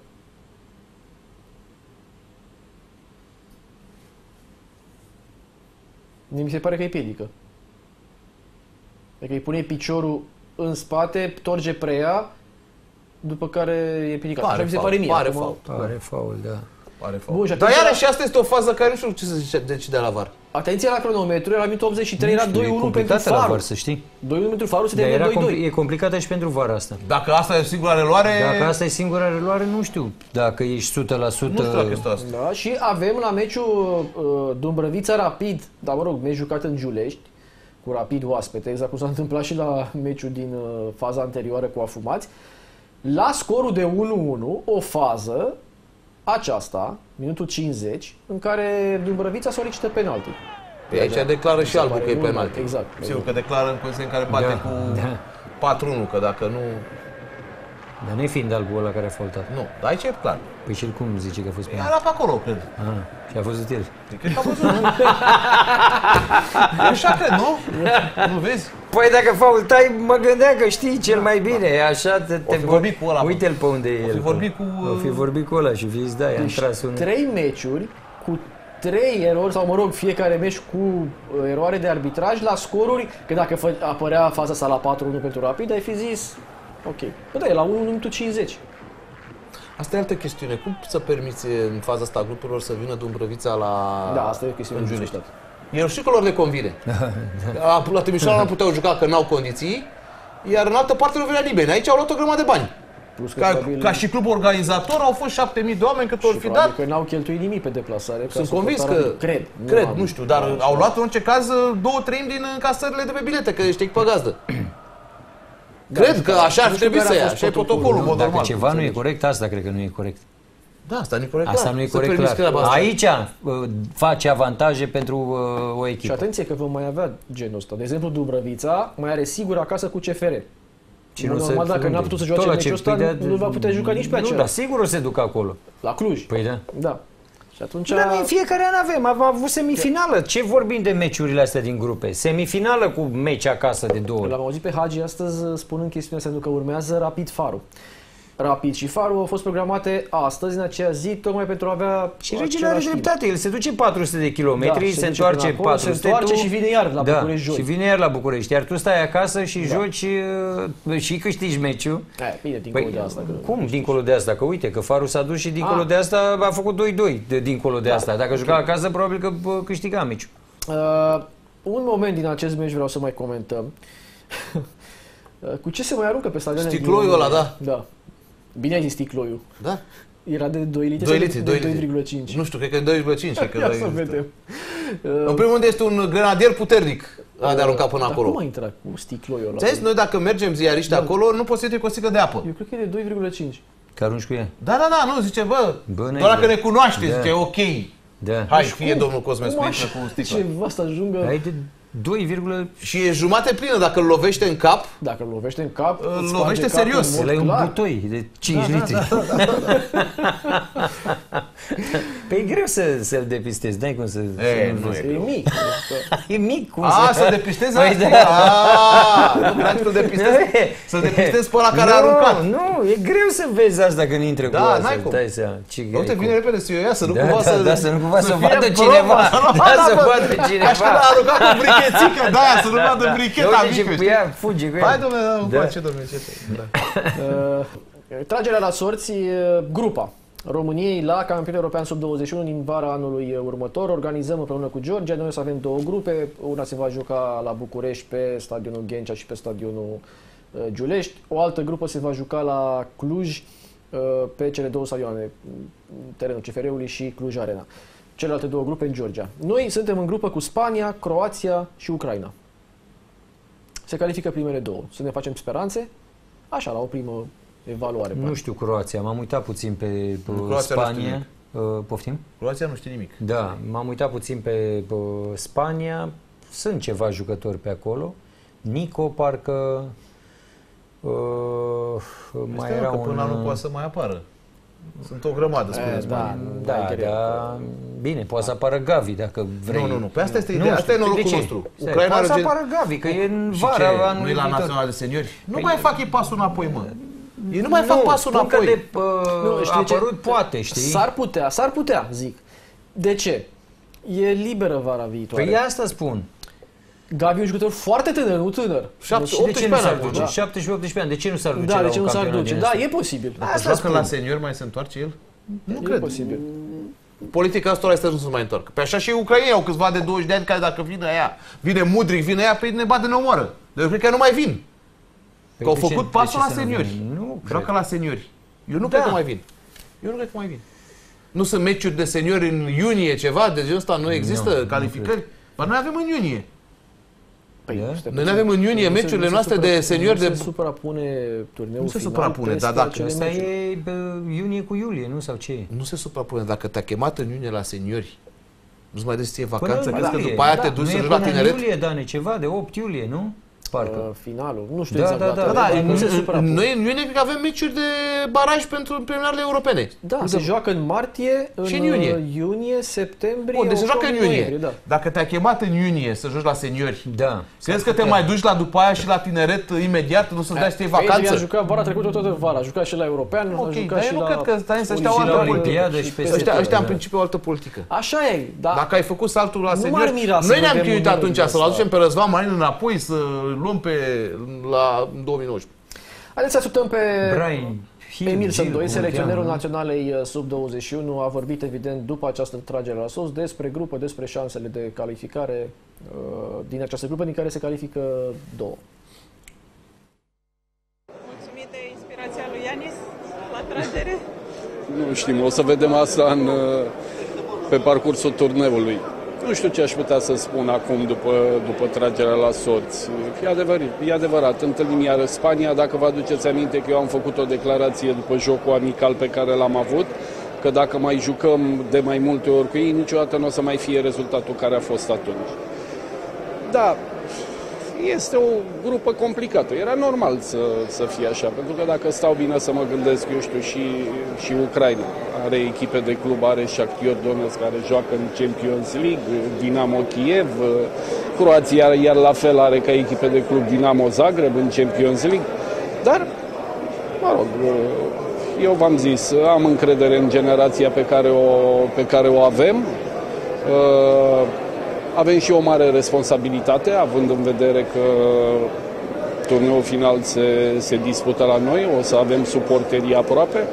Speaker 1: Mie mi se pare că e piedică. Adică îi pune piciorul în spate, torge preia, după care e piedicat.
Speaker 2: Pare
Speaker 1: Așa mi se
Speaker 2: fault,
Speaker 1: pare mie.
Speaker 2: pare
Speaker 1: Acum-
Speaker 2: fault.
Speaker 3: Pare faul, da.
Speaker 2: Pare
Speaker 1: Bun, și
Speaker 2: Dar
Speaker 1: atunci-
Speaker 2: iarăși asta este o fază care nu știu ce să zice, decide la VAR.
Speaker 1: Atenție la cronometru, era minutul 83, era
Speaker 3: Nu știu, e
Speaker 1: 2-1 pentru
Speaker 3: complicată la
Speaker 1: Faru.
Speaker 3: VAR, să știi.
Speaker 1: 2-1 pentru Faru, se
Speaker 3: Dar
Speaker 1: termină
Speaker 3: era
Speaker 1: 2-2.
Speaker 3: compli- e complicată și pentru VAR asta.
Speaker 2: Dacă asta e singura reluare...
Speaker 3: Dacă asta e singura reluare, nu știu dacă ești 100%...
Speaker 2: Nu știu dacă este asta.
Speaker 1: Da, și avem la meciul uh, Dumbrăvița Rapid, dar mă rog, meci jucat în Giulești, cu Rapid oaspete, exact cum s-a întâmplat și la meciul din uh, faza anterioară cu Afumați. La scorul de 1-1, o fază, aceasta, minutul 50, în care Dumbrăvița solicită penalti.
Speaker 2: Pe aici declară și
Speaker 1: se
Speaker 2: albul
Speaker 1: pare
Speaker 2: că e
Speaker 1: normal,
Speaker 2: penalti.
Speaker 1: exact,
Speaker 2: Sigur
Speaker 1: exact.
Speaker 2: că declară în poziție în care bate
Speaker 3: Da,
Speaker 2: cu
Speaker 3: da.
Speaker 2: 4-1, că dacă nu...
Speaker 3: Dar nu e fiind albul ăla care a faultat.
Speaker 2: Nu, dar aici e clar.
Speaker 3: Păi și el cum zice că a fost penal?
Speaker 2: Era pe acolo, cred.
Speaker 3: Ah, și a văzut el.
Speaker 2: Cred că a văzut, nu? Eu așa cred, nu? Nu vezi?
Speaker 3: Păi dacă faultai, mă gândeam că știi cel mai bine, așa te, te
Speaker 2: fi vorbit cu ăla, mă.
Speaker 3: Uite-l pe unde e
Speaker 2: O fi
Speaker 3: el.
Speaker 2: vorbit cu-
Speaker 3: O fi vorbit cu ăla și fi zis, da, i-am
Speaker 1: Deci,
Speaker 3: tras un...
Speaker 1: trei meciuri cu trei erori, sau mă rog, fiecare meci cu uh, eroare de arbitraj la scoruri, că dacă fă, apărea faza asta la 4-1 pentru Rapid, ai fi zis, ok. Bă, da, e la 1 minutul 50.
Speaker 2: Asta e altă chestiune. Cum să permiți în faza asta a grupurilor să vină Dumbrăvița la
Speaker 1: Da, asta e o chestiune
Speaker 2: în
Speaker 1: de
Speaker 2: Giulești?
Speaker 1: discutat.
Speaker 2: Eu știu că lor le convine. La, la Timișoara nu puteau juca că n-au condiții, iar în altă parte nu venea nimeni. Aici au luat o grămadă de bani.
Speaker 1: Plus că
Speaker 2: Ca,
Speaker 1: probabil,
Speaker 2: ca și club organizator au fost 7000 de oameni cât ori
Speaker 1: și
Speaker 2: fi
Speaker 1: probabil
Speaker 2: dat.
Speaker 1: că n-au cheltuit nimic pe deplasare. ca
Speaker 2: Sunt
Speaker 1: să
Speaker 2: convins
Speaker 1: suportarea-
Speaker 2: că...
Speaker 1: Cred.
Speaker 2: Cred,
Speaker 1: am-
Speaker 2: nu știu, dar au luat în orice caz două treimi din încasările de pe bilete, că ești pe gazdă. Cred că așa ar
Speaker 1: nu știu
Speaker 2: trebui
Speaker 1: care
Speaker 2: să
Speaker 1: a
Speaker 2: ia,
Speaker 1: fost
Speaker 2: așa e
Speaker 1: protocolul.
Speaker 2: protocolul, în mod
Speaker 3: Dacă
Speaker 2: normal.
Speaker 3: ceva nu e corect, asta cred că nu e corect.
Speaker 2: Da, asta nu e corect
Speaker 3: Asta
Speaker 2: clar.
Speaker 3: nu e
Speaker 2: Să
Speaker 3: corect
Speaker 2: permiți
Speaker 3: clar.
Speaker 2: treaba asta.
Speaker 3: Aici uh, face avantaje pentru uh, o
Speaker 1: Și
Speaker 3: echipă.
Speaker 1: atenție că vom mai avea genul ăsta. De exemplu, Dubrăvița mai are sigur acasă cu CFR.
Speaker 3: Și
Speaker 1: În mod
Speaker 3: se-
Speaker 1: normal, dacă
Speaker 3: unde?
Speaker 1: n-a putut să
Speaker 3: Tot
Speaker 1: joace
Speaker 3: la
Speaker 1: meciul
Speaker 3: ce-
Speaker 1: ăsta,
Speaker 3: păi
Speaker 1: nu- nu va putea juca nici pe
Speaker 3: Nu,
Speaker 1: acela.
Speaker 3: dar sigur o să se ducă acolo.
Speaker 1: La Cluj.
Speaker 3: Păi da.
Speaker 1: Da. Și atunci...
Speaker 3: Dar noi în fiecare an avem, am avut semifinală. Ce vorbim de meciurile astea din grupe? Semifinală cu meci acasă de două ori.
Speaker 1: L-am auzit pe Hagi astăzi uh, spunând chestiunea asta, pentru că urmează Rapid Faru. Rapid și Faru au fost programate astăzi, în aceea zi, tocmai pentru a avea
Speaker 3: Și regele are
Speaker 1: același timp.
Speaker 3: dreptate, el se duce 400 de kilometri,
Speaker 1: Da,
Speaker 3: se,
Speaker 1: se duce
Speaker 3: întoarce
Speaker 1: până acolo,
Speaker 3: 400,
Speaker 1: se întoarce
Speaker 3: tu-
Speaker 1: și vine iar la
Speaker 3: da,
Speaker 1: București joi.
Speaker 3: și vine iar la București, iar tu stai acasă și
Speaker 1: Da.
Speaker 3: joci uh, și câștigi meciul.
Speaker 1: E, bine, dincolo
Speaker 3: Păi,
Speaker 1: de asta. Că...
Speaker 3: cum dincolo de asta? Că uite, că Faru s-a dus și dincolo
Speaker 1: Ah.
Speaker 3: de asta a făcut 2-2 de dincolo de
Speaker 1: Da,
Speaker 3: asta. Dacă juca acasă, probabil că bă, câștiga meciul.
Speaker 1: Uh, un moment din acest meci vreau să mai comentăm. Uh, Cu ce se mai aruncă pe stadion?
Speaker 2: Sticloiul ăla, da.
Speaker 1: Da. Bine ai zis sticloiul.
Speaker 2: Da?
Speaker 1: Era de 2 litri
Speaker 2: 2
Speaker 1: sau
Speaker 2: litri,
Speaker 1: de
Speaker 2: 2 litri.
Speaker 1: 2,5?
Speaker 2: Nu știu, cred că e 2,5. cred că
Speaker 1: Ia
Speaker 2: doi-
Speaker 1: să vedem.
Speaker 2: În primul rând este un grenadier puternic a de aruncat până
Speaker 1: Dar
Speaker 2: acolo.
Speaker 1: cum a intrat cu sticloiul ăla?
Speaker 2: Ți-ai zis, noi dacă mergem ziariști acolo, nu poți să intri cu o sticlă de apă.
Speaker 1: Eu cred că e de 2,5.
Speaker 3: Că arunci cu ea.
Speaker 2: Da, da, da, nu, zice, bă,
Speaker 3: Bă,
Speaker 2: doar
Speaker 3: negru.
Speaker 2: dacă ne cunoaște,
Speaker 3: Da.
Speaker 2: zice, ok.
Speaker 3: Da.
Speaker 2: Hai, fie domnul Cosmes
Speaker 1: Cum
Speaker 2: cu
Speaker 1: așa
Speaker 2: cu un sticlă.
Speaker 1: ceva să ajungă...
Speaker 3: Ai de 2,
Speaker 2: Și e jumate plină, dacă îl lovește în cap,
Speaker 1: Dacă îl lovește în cap,
Speaker 2: Îl
Speaker 1: îți sparge
Speaker 2: lovește
Speaker 1: capul
Speaker 2: serios.
Speaker 1: în mod
Speaker 3: el e un
Speaker 1: clar.
Speaker 3: butoi de 5 litri. Păi e greu să, să-l depistezi, n-ai cum să...
Speaker 2: E,
Speaker 3: să
Speaker 2: nu
Speaker 3: vezi.
Speaker 1: E mic.
Speaker 3: E mic, cum
Speaker 2: a,
Speaker 3: să...
Speaker 2: să depistezi
Speaker 3: Păi
Speaker 2: asta.
Speaker 3: da.
Speaker 2: A, nu cream că să depistezi, să depistezi pe ăla care a aruncat.
Speaker 3: Nu, nu, e greu să vezi asta când intră
Speaker 2: Da,
Speaker 3: cu asta,
Speaker 2: n-ai
Speaker 3: îți
Speaker 2: cum.
Speaker 3: dai seama. Ce
Speaker 2: Nu te
Speaker 3: greu.
Speaker 2: vine repede să o ia, să nu
Speaker 3: Da,
Speaker 2: cumva
Speaker 3: da,
Speaker 2: să...
Speaker 3: da, să nu cumva să
Speaker 2: fie
Speaker 3: vadă
Speaker 2: proba,
Speaker 3: cineva.
Speaker 2: să nu
Speaker 3: Da,
Speaker 2: vadă,
Speaker 3: să
Speaker 2: bă.
Speaker 3: vadă cineva.
Speaker 2: Ca și când a aruncat cu brichețică de aia, să nu vadă bricheta
Speaker 3: Uite ce
Speaker 2: mică,
Speaker 3: cu
Speaker 2: știi?
Speaker 3: ea fuge cu ea.
Speaker 2: Hai, domnule, da,
Speaker 3: Da.
Speaker 2: ce domnule, ce da.
Speaker 1: Uh, Tragerea la sorți, uh, grupa României la campion european sub 21 din vara anului următor. Organizăm împreună cu Georgia. Noi o să avem două grupe. Una se va juca la București pe stadionul Ghencea și pe stadionul uh, Giulești. O altă grupă se va juca la Cluj uh, pe cele două stadioane, terenul CFR-ului și Cluj Arena. Celelalte două grupe în Georgia. Noi suntem în grupă cu Spania, Croația și Ucraina. Se califică primele două. Să ne facem speranțe, așa, la o primă evaluare.
Speaker 3: Nu știu Croația, m-am uitat puțin pe, pe
Speaker 2: Croația nu știu
Speaker 3: Spania. Uh, poftim?
Speaker 2: Croația nu știe nimic.
Speaker 3: Da, m-am uitat puțin pe, pe Spania. Sunt ceva jucători pe acolo. Nico, parcă... Uh, mai
Speaker 2: Stai, mă,
Speaker 3: era
Speaker 2: că
Speaker 3: un...
Speaker 2: până anul poate să mai apară. Sunt o grămadă, spune
Speaker 1: Eh, da,
Speaker 3: Da,
Speaker 1: da, e greu.
Speaker 3: da, bine, poate să apară Gavi dacă vrei.
Speaker 2: Nu, nu, nu. Pe asta este
Speaker 3: Nu
Speaker 2: ideea. Asta e
Speaker 3: știu,
Speaker 2: norocul
Speaker 3: de ce?
Speaker 2: nostru.
Speaker 3: Stai,
Speaker 2: Ucraina
Speaker 3: poate să
Speaker 2: are gen-
Speaker 3: apară Gavi, că e în
Speaker 2: Și
Speaker 3: vara
Speaker 2: ce?
Speaker 3: anului
Speaker 2: Nu e la
Speaker 3: viitor.
Speaker 2: național de seniori? Nu
Speaker 3: Păi-
Speaker 2: mai fac ei pasul înapoi, mă. Ei nu mai fac pasul
Speaker 3: spun că
Speaker 2: înapoi.
Speaker 3: de uh,
Speaker 1: Nu, știi ce?
Speaker 3: apărut, poate, știi?
Speaker 1: S-ar putea, s-ar putea, zic. De ce? E liberă vara viitoare.
Speaker 3: Păi asta spun.
Speaker 1: Gavi e un jucător foarte tânăr, nu tânăr.
Speaker 2: Șapte-
Speaker 3: Și de ce nu
Speaker 2: 18
Speaker 3: s-ar
Speaker 2: ani
Speaker 3: duce?
Speaker 2: acum,
Speaker 3: 17-18 ani, de ce nu s-ar duce
Speaker 1: Da,
Speaker 3: la
Speaker 1: de ce
Speaker 3: un
Speaker 1: nu s-ar
Speaker 3: campionat
Speaker 1: duce?
Speaker 3: din
Speaker 1: Da,
Speaker 3: ăsta?
Speaker 1: e posibil.
Speaker 2: Dacă
Speaker 3: Asta
Speaker 2: joacă
Speaker 3: spun.
Speaker 2: la senior, mai se întoarce el? Nu
Speaker 1: e
Speaker 2: cred.
Speaker 1: posibil.
Speaker 2: Politica asta este nu se mai întoarcă. Pe așa și Ucraina au câțiva de 20 de ani care dacă vine aia, vine Mudric, vine aia, pe ne bate ne omoară. Deci eu cred că nu mai vin.
Speaker 3: Păi
Speaker 2: Că au
Speaker 3: de ce-
Speaker 2: făcut
Speaker 3: de
Speaker 2: pasul
Speaker 3: ce
Speaker 2: la
Speaker 3: să nu
Speaker 2: seniori.
Speaker 3: vină? Nu cred.
Speaker 2: Joacă la seniori. Eu nu
Speaker 3: Da.
Speaker 2: cred că mai vin. Eu nu cred că mai vin. Nu sunt meciuri de seniori în iunie, ceva de genul ăsta, nu există
Speaker 3: Nu, nu
Speaker 2: calificări? Ba noi avem în iunie.
Speaker 1: Păi,
Speaker 3: Da?
Speaker 1: nu stai
Speaker 2: Noi
Speaker 1: puțin.
Speaker 2: avem în iunie
Speaker 1: Nu se-
Speaker 2: meciurile
Speaker 1: nu se
Speaker 2: noastre
Speaker 1: supra-
Speaker 2: de seniori
Speaker 1: nu
Speaker 2: de...
Speaker 1: se suprapune turneul
Speaker 2: Nu se
Speaker 1: final
Speaker 2: suprapune,
Speaker 1: peste
Speaker 2: dar dacă
Speaker 1: acele
Speaker 3: Asta
Speaker 1: meciuri.
Speaker 3: e bă, iunie cu iulie, nu? Sau ce e?
Speaker 2: Nu se suprapune. Dacă te-a chemat în iunie la seniori, nu-ți mai dai ție vacanță,
Speaker 3: în
Speaker 2: crezi că
Speaker 3: iulie.
Speaker 2: după aia
Speaker 3: Da,
Speaker 2: te duci
Speaker 3: nu
Speaker 2: să
Speaker 3: e
Speaker 2: joci la
Speaker 3: până în
Speaker 2: tineret?
Speaker 3: iulie, Dane, ceva de 8 iulie, nu? Parcă.
Speaker 1: Uh, finalul. Nu știu
Speaker 3: Da,
Speaker 1: exact
Speaker 3: da,
Speaker 1: data,
Speaker 3: da,
Speaker 2: Da,
Speaker 1: dar
Speaker 2: da,
Speaker 1: nu se
Speaker 2: în-
Speaker 1: suprapune.
Speaker 2: noi în iunie cred că avem meciuri de baraj pentru premierele europene.
Speaker 1: Da, se joacă în martie, în,
Speaker 2: Și în iunie.
Speaker 1: uh, iunie, septembrie,
Speaker 2: Bun, deci se joacă în
Speaker 1: octombrie,
Speaker 2: iunie.
Speaker 1: noiembrie, Da.
Speaker 2: Dacă te-a chemat în iunie să joci la seniori,
Speaker 3: Da.
Speaker 2: crezi că te mai duci la după aia și la tineret imediat, nu să-ți dai ție
Speaker 1: Pedri a
Speaker 2: vacanță?
Speaker 1: jucat vara trecută toată vara, a jucat și la european, a
Speaker 2: Ok,
Speaker 1: jucat
Speaker 2: dar
Speaker 1: și
Speaker 2: eu nu
Speaker 1: la...
Speaker 2: cred că ăsta este ăștia
Speaker 1: și
Speaker 2: o
Speaker 1: la
Speaker 2: altă politică.
Speaker 3: Olimpiadă și
Speaker 1: peste
Speaker 3: peste
Speaker 2: Ăștia,
Speaker 3: tot,
Speaker 2: ăștia în
Speaker 3: da.
Speaker 2: principiu o altă politică.
Speaker 1: Așa e, da.
Speaker 2: Dacă ai făcut saltul la
Speaker 1: Nu
Speaker 2: seniori,
Speaker 1: m-ar mira să
Speaker 2: noi ne-am
Speaker 1: vedem
Speaker 2: chinuit
Speaker 1: un
Speaker 2: atunci
Speaker 1: meci
Speaker 2: să-l
Speaker 1: de
Speaker 2: aducem
Speaker 1: asta.
Speaker 2: pe Răzvan Marin înapoi, să luăm pe la 2019.
Speaker 1: Haideți să ascultăm pe
Speaker 3: Brian Hill,
Speaker 1: Emil
Speaker 3: Gil,
Speaker 1: Sândoi, selecționerul
Speaker 3: Munteanu,
Speaker 1: naționalei uh, sub-21, a vorbit evident după această tragere la sos despre grupă, despre șansele de calificare uh, din această grupă din care se califică două.
Speaker 9: Mulțumit de inspirația lui Ianis la tragere.
Speaker 10: Nu știm, o să vedem asta în, uh, pe parcursul turneului. Nu știu ce aș putea să spun acum după, după tragerea la sorți. E adevărat, e adevărat, întâlnim iar Spania, dacă vă aduceți aminte că eu am făcut o declarație după jocul amical pe care l-am avut, că dacă mai jucăm de mai multe ori cu ei, niciodată nu o să mai fie rezultatul care a fost atunci. Da, este o grupă complicată. Era normal să, să fie așa, pentru că dacă stau bine să mă gândesc, eu știu, și, și Ucraina are echipe de club, are Shakhtar Donetsk care joacă în Champions League, Dinamo Kiev, Croația iar la fel are ca echipe de club Dinamo Zagreb în Champions League. Dar, mă rog, eu v-am zis, am încredere în generația pe care o, pe care o avem. Uh, avem și o mare responsabilitate, având în vedere că turneul final se, se dispută la noi, o să avem suporterii aproape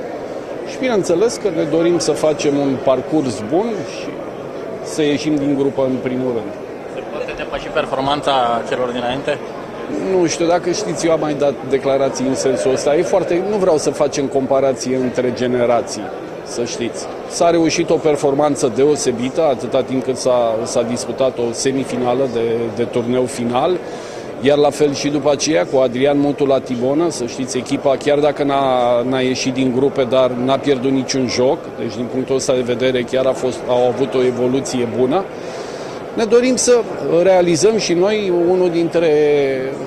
Speaker 10: și bineînțeles că ne dorim să facem un parcurs bun și să ieșim din grupă în primul rând.
Speaker 11: Se poate depăși performanța celor dinainte?
Speaker 10: Nu știu, dacă știți, eu am mai dat declarații în sensul ăsta. E foarte, nu vreau să facem comparație între generații. Să știți. S-a reușit o performanță deosebită, atâta timp cât s-a, s-a disputat o semifinală de, de turneu final, iar la fel și după aceea cu Adrian Motu la Tibonă, să știți, echipa chiar dacă n-a, n-a ieșit din grupe, dar n-a pierdut niciun joc, deci din punctul ăsta de vedere chiar a fost, au avut o evoluție bună. Ne dorim să realizăm și noi unul dintre,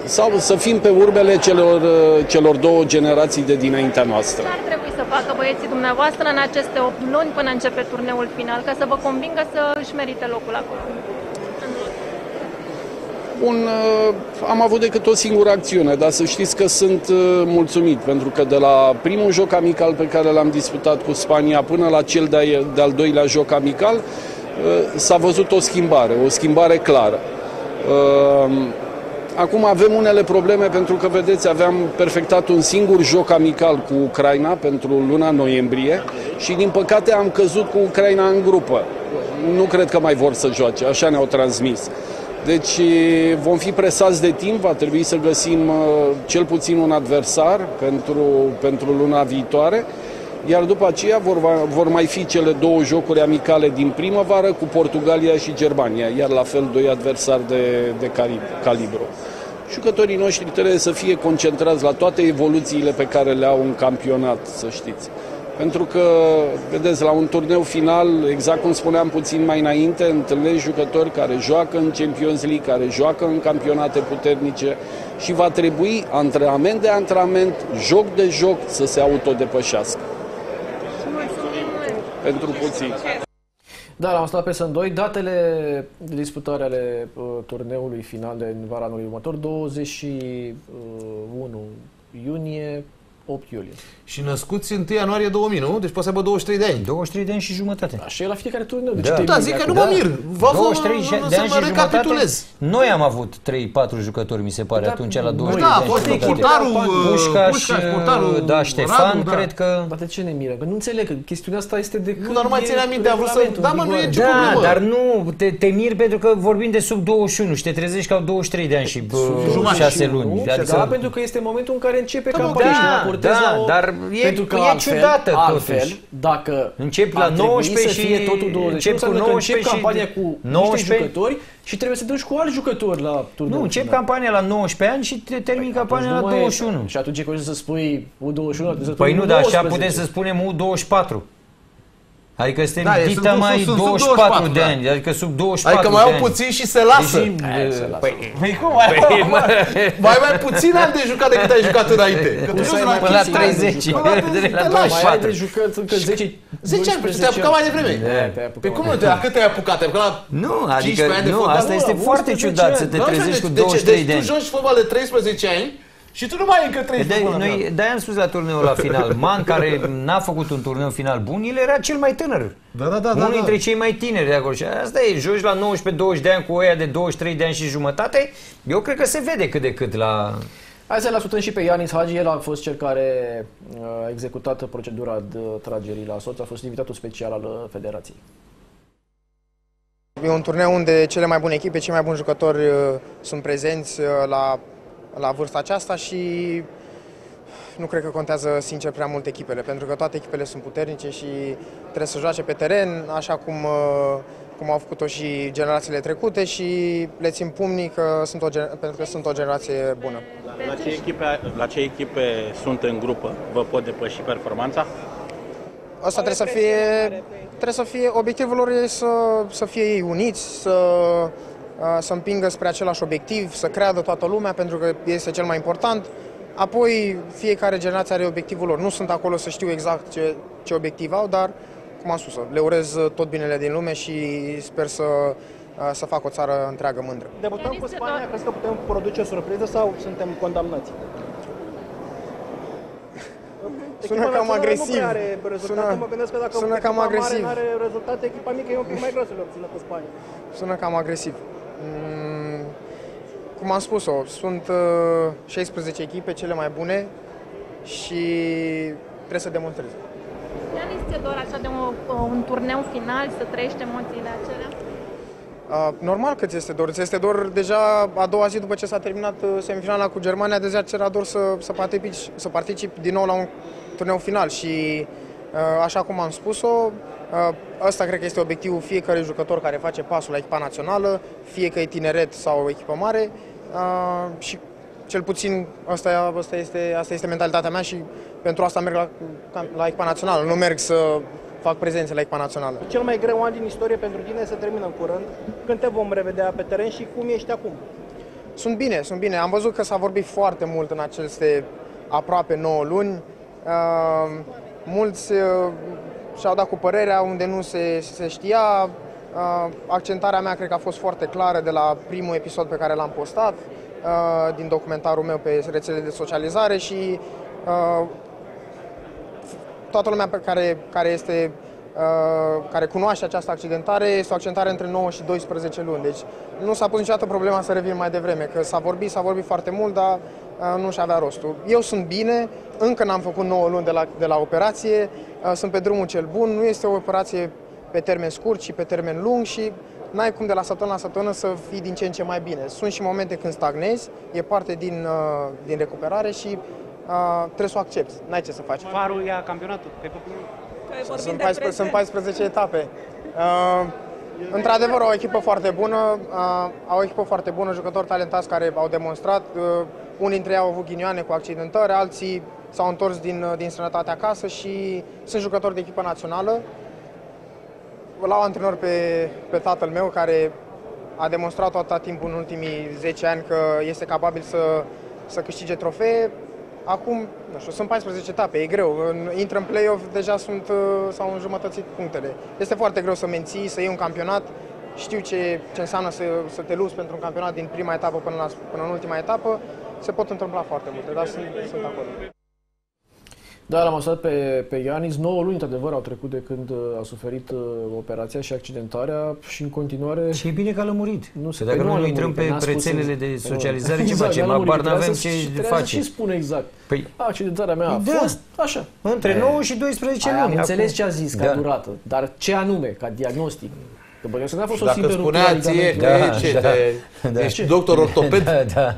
Speaker 10: sau să fim pe urmele celor, celor două generații de dinaintea noastră.
Speaker 12: Ce ar trebui să facă băieții dumneavoastră în aceste 8 luni până începe turneul final, ca să vă convingă să își merite locul acolo?
Speaker 10: Bun, uh, am avut decât o singură acțiune, dar să știți că sunt uh, mulțumit, pentru că de la primul joc amical pe care l-am disputat cu Spania până la cel de-al doilea joc amical, uh, s-a văzut o schimbare, o schimbare clară. Acum avem unele probleme pentru că, vedeți, aveam perfectat un singur joc amical cu Ucraina pentru luna noiembrie și, din păcate, am căzut cu Ucraina în grupă. Nu cred că mai vor să joace, așa ne-au transmis. Deci vom fi presați de timp, va trebui să găsim uh, cel puțin un adversar pentru, pentru luna viitoare, iar după aceea vor, vor mai fi cele două jocuri amicale din primăvară cu Portugalia și Germania, iar la fel doi adversari de, de calibru. Jucătorii noștri trebuie să fie concentrați la toate evoluțiile pe care le au în campionat, să știți. Pentru că, vedeți, la un turneu final, exact cum spuneam puțin mai înainte, întâlnești jucători care joacă în Champions League, care joacă în campionate puternice și va trebui antrenament de antrenament, joc de joc să se autodepășească. Pentru puțin.
Speaker 1: Da, l-am stat pe Sân 2. Datele de disputare ale uh, turneului final de vara anului următor, 21 iunie, 8 iulie.
Speaker 2: Și născuți 1 ianuarie 2000, nu? Deci poate să aibă 23 de ani.
Speaker 3: 23 de ani și jumătate.
Speaker 1: Așa e la fiecare turneu. Deci
Speaker 2: da, da zic că nu mă mir. Vă
Speaker 3: 23 de ani și jumătate. Noi am avut 3-4 jucători, mi se pare, da, atunci la 23
Speaker 2: da, de ani. Da, a fost portarul,
Speaker 3: Pușcaș, portarul, da, Ștefan,
Speaker 1: da.
Speaker 3: cred că...
Speaker 1: Dar de ce ne miră? Că nu înțeleg că chestiunea asta este de când
Speaker 2: Nu, dar nu mai ține aminte, am vrut să... Da, mă, nu e ce
Speaker 3: Da, dar nu, te, te mir pentru că vorbim de sub 21 și te trezești că au 23 de ani și 6 luni.
Speaker 1: Da, pentru că este momentul în care începe campania și ne raportezi la
Speaker 3: dar e, pentru că e altfel, ciudată
Speaker 1: altfel,
Speaker 3: totuși.
Speaker 1: dacă
Speaker 3: începi la 19
Speaker 1: și fie totul 20,
Speaker 3: încep cu 19
Speaker 1: și campania cu 19 niște jucători și trebuie să te duci cu alți jucători la turnul.
Speaker 3: Nu, încep campania la 19 ani și te termin păi, campania la 21.
Speaker 1: Și atunci e să spui U21,
Speaker 3: Păi nu, dar așa putem să spunem U24. Adică suntem da, dita mai sub, 24, 24 de da. ani, adică sub 24
Speaker 2: Adică mai au puțin și se lasă. Deci,
Speaker 3: e, se lasă. Păi,
Speaker 2: păi cum mai, păi, mai, mai puțin ani de jucat decât ai jucat înainte. Că
Speaker 3: tu mai până la 30,
Speaker 1: până la 24. Mai ai de jucat încă 10
Speaker 2: 10 ani, te-ai apucat mai devreme. Pe cum nu? Cât te-ai apucat? Te-ai apucat la
Speaker 3: Nu, adică nu, asta este foarte ciudat să te trezești cu 23 de ani.
Speaker 2: Deci tu joci fotbal de 13 ani și tu nu mai ai încă 3 de
Speaker 3: noi, de am spus la turneul la final. Man, care n-a făcut un turneu final bun, el era cel mai tânăr.
Speaker 2: Da, da, da.
Speaker 3: Unul
Speaker 2: da,
Speaker 3: dintre
Speaker 2: da.
Speaker 3: cei mai tineri de acolo. Și asta e, joci la 19-20 de ani cu oia de 23 de ani și jumătate, eu cred că se vede cât de cât la...
Speaker 1: Hai să-l ascultăm și pe Ianis Hagi, el a fost cel care a executat procedura de tragerii la soț, a fost invitatul special al federației.
Speaker 13: E un turneu unde cele mai bune echipe, cei mai buni jucători sunt prezenți la la vârsta aceasta și nu cred că contează sincer prea mult echipele, pentru că toate echipele sunt puternice și trebuie să joace pe teren, așa cum, uh, cum au făcut-o și generațiile trecute și le țin pumnii că sunt o, pentru că sunt o generație bună.
Speaker 11: La ce, echipe, la ce echipe sunt în grupă? Vă pot depăși performanța?
Speaker 13: Asta trebuie să fie, trebuie să fie, obiectivul lor e să, să fie ei uniți, să să împingă spre același obiectiv, să creadă toată lumea, pentru că este cel mai important. Apoi, fiecare generație are obiectivul lor. Nu sunt acolo să știu exact ce, ce obiectiv au, dar, cum am spus, le urez tot binele din lume și sper să, să fac o țară întreagă mândră.
Speaker 14: Debutăm cu Spania, crezi că putem produce o surpriză sau suntem condamnați?
Speaker 13: Sună cam agresiv.
Speaker 14: Sună, mă gândesc că dacă
Speaker 13: sună cam agresiv.
Speaker 14: Mare are rezultate, echipa mică e un pic mai greu să le obțină cu Spania.
Speaker 13: Sună cam agresiv. Mm, cum am spus-o, sunt 16 uh, echipe, cele mai bune și trebuie să demonstreze.
Speaker 12: Ianis, ți-e dor așa de un, un turneu final, să trăiești emoțiile acelea?
Speaker 13: Uh, normal că ți este dor. Ți este dor deja a doua zi după ce s-a terminat uh, semifinala cu Germania, deja ți era dor să, să, participi, să participi din nou la un turneu final și Uh, Așa cum am spus-o, uh, ăsta cred că este obiectivul fiecărui jucător care face pasul la echipa națională, fie că e tineret sau o echipă mare uh, și cel puțin asta, asta, este, asta este mentalitatea mea și pentru asta merg la, la echipa națională, nu merg să fac prezențe la echipa națională.
Speaker 14: Cel mai greu an din istorie pentru tine se termină în curând. Când te vom revedea pe teren și cum ești acum?
Speaker 13: Sunt bine, sunt bine. Am văzut că s-a vorbit foarte mult în aceste aproape 9 luni. Uh, mulți uh, și-au dat cu părerea unde nu se, se știa. Uh, accentarea mea cred că a fost foarte clară de la primul episod pe care l-am postat, uh, din documentarul meu pe rețelele de socializare și uh, toată lumea pe care, care este uh, care cunoaște această accidentare este o accentare între 9 și 12 luni. Deci nu s-a pus niciodată problema să revin mai devreme, că s-a vorbit, s-a vorbit foarte mult, dar uh, nu și avea rostul. Eu sunt bine, încă n-am făcut 9 luni de la, de la operație, uh, sunt pe drumul cel bun, nu este o operație pe termen scurt, ci pe termen lung și n-ai cum de la săptămână la săptămână să fii din ce în ce mai bine. Sunt și momente când stagnezi, e parte din, uh, din recuperare și uh, trebuie să o accepti, n-ai ce să faci.
Speaker 14: Farul ia campionatul. Pe
Speaker 13: Sunt 14, sunt 14 etape. Uh, într-adevăr, o echipă foarte bună, uh, au o echipă foarte bună, jucători talentați care au demonstrat. Uh, unii dintre ei au avut ghinioane cu accidentări, alții s-au întors din, uh, din străinătate acasă și sunt jucători de echipă națională. L-au antrenor pe, pe tatăl meu, care a demonstrat tot timpul în ultimii 10 ani că este capabil să, să câștige trofee. Acum, nu știu, sunt 14 etape, e greu. În- Intră în play-off, deja sunt, uh, s-au înjumătățit punctele. Este foarte greu să menții, să iei un campionat. Știu ce, ce înseamnă să, să te luți pentru un campionat din prima etapă până, la, până în ultima etapă. Se pot întâmpla foarte multe, dar sunt, sunt acolo.
Speaker 1: Da, l-am ascultat pe, pe Ianis. 9 luni, într-adevăr, au trecut de când uh, a suferit uh, operația și accidentarea și în continuare...
Speaker 3: Și e bine că a lămurit.
Speaker 1: Nu
Speaker 3: Că dacă
Speaker 1: păi
Speaker 3: nu
Speaker 1: a
Speaker 3: intrăm
Speaker 1: lămurit,
Speaker 3: pe
Speaker 1: că n-a spus
Speaker 3: rețelele de
Speaker 1: exact.
Speaker 3: socializare, ce
Speaker 1: Exact,
Speaker 3: facem?
Speaker 1: n-a lămurit,
Speaker 3: Habar n-avem
Speaker 1: trebuia
Speaker 3: ce
Speaker 1: să- trebuia
Speaker 3: facem.
Speaker 1: Să și spune exact.
Speaker 3: Păi,
Speaker 1: Accidentarea mea a
Speaker 3: Da.
Speaker 1: fost așa.
Speaker 3: Între 9 și 12
Speaker 1: Aia
Speaker 3: luni.
Speaker 1: Am înțeles
Speaker 3: acum.
Speaker 1: ce a zis ca
Speaker 3: Da.
Speaker 1: durată, dar ce anume, ca diagnostic? Că bănuiesc că n-a fost
Speaker 2: Și
Speaker 1: o
Speaker 2: dacă
Speaker 1: simplă
Speaker 2: spunea
Speaker 1: ruptură a
Speaker 2: ție că
Speaker 1: ligamentului.
Speaker 2: e ce,
Speaker 3: da,
Speaker 2: te-
Speaker 3: da.
Speaker 2: ești doctor ortoped,
Speaker 3: Da, da.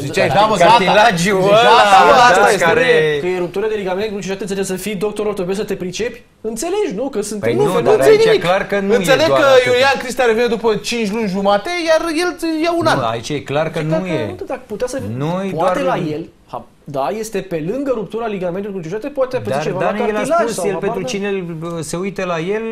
Speaker 2: Ziceai,
Speaker 1: Da,
Speaker 2: da, mă,
Speaker 3: cartilagiul
Speaker 2: gata,
Speaker 3: ăla,
Speaker 2: gata,
Speaker 3: da,
Speaker 2: asta este.
Speaker 3: care-
Speaker 1: Că e ruptură de ligament cruciate, înțelegi să fii doctor ortoped să te pricepi? Înțelegi, nu? Că sunt
Speaker 3: Păi
Speaker 1: nu,
Speaker 3: nu,
Speaker 1: fel-
Speaker 3: dar
Speaker 1: înțelegi
Speaker 3: aici e
Speaker 1: nimic.
Speaker 3: clar că nu
Speaker 2: Înțeleg
Speaker 3: e doar
Speaker 2: că
Speaker 3: atât.
Speaker 2: Iulian Cristea revine după 5 luni jumate, iar el ia un an.
Speaker 3: Nu, aici e clar că
Speaker 1: Și
Speaker 3: nu
Speaker 1: dacă-
Speaker 3: e.
Speaker 1: Nu, dacă putea să...
Speaker 3: Noi
Speaker 1: poate
Speaker 3: doar-
Speaker 1: la el, ha, da, este pe lângă ruptura ligamentului cruciate, poate păți
Speaker 3: Dar
Speaker 1: ceva
Speaker 3: Dan
Speaker 1: la
Speaker 3: el a
Speaker 1: cartilaj
Speaker 3: spus,
Speaker 1: sau
Speaker 3: el
Speaker 1: habar
Speaker 3: pentru
Speaker 1: n-am.
Speaker 3: cine îl- se uită la el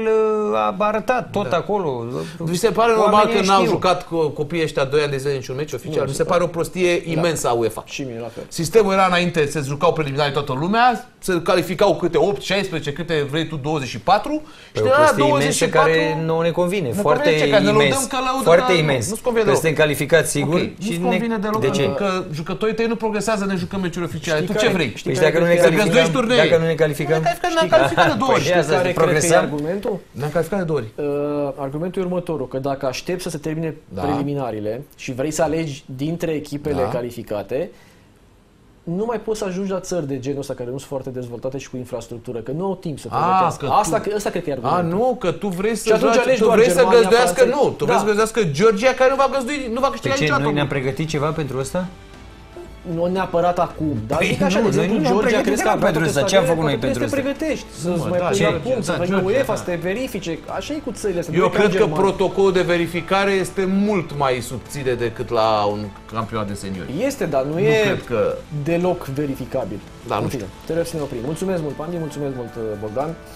Speaker 3: a arătat tot acolo.
Speaker 2: Vi se pare normal
Speaker 3: Oamenii
Speaker 2: că n-au
Speaker 3: știu.
Speaker 2: jucat cu copiii ăștia 2 ani de zile niciun meci oficial?
Speaker 1: Nu,
Speaker 2: Mi se pare o prostie imensă a UEFA.
Speaker 1: Și mie la fel.
Speaker 2: Sistemul era înainte, se jucau preliminari toată lumea, se calificau câte 8, 16, câte vrei tu, 24 și
Speaker 3: Păi
Speaker 2: de
Speaker 3: o
Speaker 2: la
Speaker 3: prostie imensă
Speaker 2: 24
Speaker 3: care nouă ne convine.
Speaker 2: Nu
Speaker 3: foarte
Speaker 2: convine ce, că ne
Speaker 3: imens.
Speaker 2: lăudăm că lăudă,
Speaker 3: foarte
Speaker 2: dar nu,
Speaker 3: imens.
Speaker 2: nu-ți convine
Speaker 3: Că
Speaker 2: deloc.
Speaker 3: suntem calificați sigur.
Speaker 2: Ok,
Speaker 3: și
Speaker 2: nu-ți convine deloc
Speaker 3: De ce?
Speaker 2: că jucătorii tăi nu progresează, ne jucăm meciuri oficiale.
Speaker 1: Știi
Speaker 2: tu
Speaker 1: care-
Speaker 2: ce vrei?
Speaker 1: știi
Speaker 3: Păi și
Speaker 1: care
Speaker 3: dacă nu ne
Speaker 1: cred că-
Speaker 2: Să
Speaker 3: calificăm,
Speaker 2: găzduiești turnee.
Speaker 3: dacă nu ne calificăm,
Speaker 2: Ne-am calificat, ne-am calificat de două ori.
Speaker 3: Păi
Speaker 1: Știi
Speaker 3: asta
Speaker 1: care
Speaker 3: să
Speaker 1: cred că e
Speaker 3: progresăm.
Speaker 1: argumentul?
Speaker 2: Ne-am calificat de două ori.
Speaker 1: Uh, argumentul e următorul, că dacă aștepți să se termine
Speaker 2: Da.
Speaker 1: preliminariile și vrei să alegi dintre echipele
Speaker 2: Da.
Speaker 1: calificate, nu mai poți să ajungi la țări de genul ăsta care nu sunt foarte dezvoltate și cu infrastructură, că nu au timp să
Speaker 2: Ah,
Speaker 1: pregătească.
Speaker 2: că
Speaker 1: Asta,
Speaker 2: tu-
Speaker 1: că, asta cred că e
Speaker 2: A,
Speaker 1: argumentul.
Speaker 2: nu, că tu vrei să,
Speaker 1: Și atunci
Speaker 2: joci-
Speaker 1: alegi
Speaker 2: tu
Speaker 1: doar
Speaker 2: vrei să
Speaker 1: Germania,
Speaker 2: găzduiască,
Speaker 1: Franța.
Speaker 2: nu, tu vrei
Speaker 1: Da.
Speaker 2: să găzduiască Georgia care nu va găzdui, nu va câștiga
Speaker 3: Păi ce,
Speaker 2: niciodată.
Speaker 3: noi ne-am
Speaker 2: un-
Speaker 3: pregătit ceva pentru asta?
Speaker 1: Nu neapărat acum, dar
Speaker 3: Păi
Speaker 1: zic așa,
Speaker 3: nu,
Speaker 1: de
Speaker 3: noi
Speaker 1: exemplu,
Speaker 3: nu ne-am
Speaker 1: Georgia
Speaker 3: pregătit
Speaker 1: crezi că
Speaker 3: deloc
Speaker 1: avea
Speaker 3: pentru
Speaker 1: toate
Speaker 3: asta. Ce am
Speaker 1: stadiile,
Speaker 3: făcut noi
Speaker 1: poate
Speaker 3: pentru
Speaker 1: trebuie să te
Speaker 3: asta?
Speaker 1: pregătești, să-ți
Speaker 2: mă,
Speaker 1: mai
Speaker 2: da,
Speaker 1: pui
Speaker 2: ce-
Speaker 1: la punct, să
Speaker 2: da,
Speaker 1: vezi
Speaker 2: Georgia,
Speaker 1: UEFA,
Speaker 2: da.
Speaker 1: să te verifice. Așa e cu țările astea.
Speaker 2: Eu
Speaker 1: nu e ca
Speaker 2: cred
Speaker 1: în
Speaker 2: că
Speaker 1: Germania.
Speaker 2: protocolul de verificare este mult mai subțire decât la un campionat de seniori.
Speaker 1: Este, dar nu,
Speaker 2: Nu
Speaker 1: e
Speaker 2: cred că-
Speaker 1: deloc verificabil.
Speaker 2: Da, nu
Speaker 1: În fine, trebuie să ne oprim. Mulțumesc mult, Pandi, mulțumesc mult, Bogdan.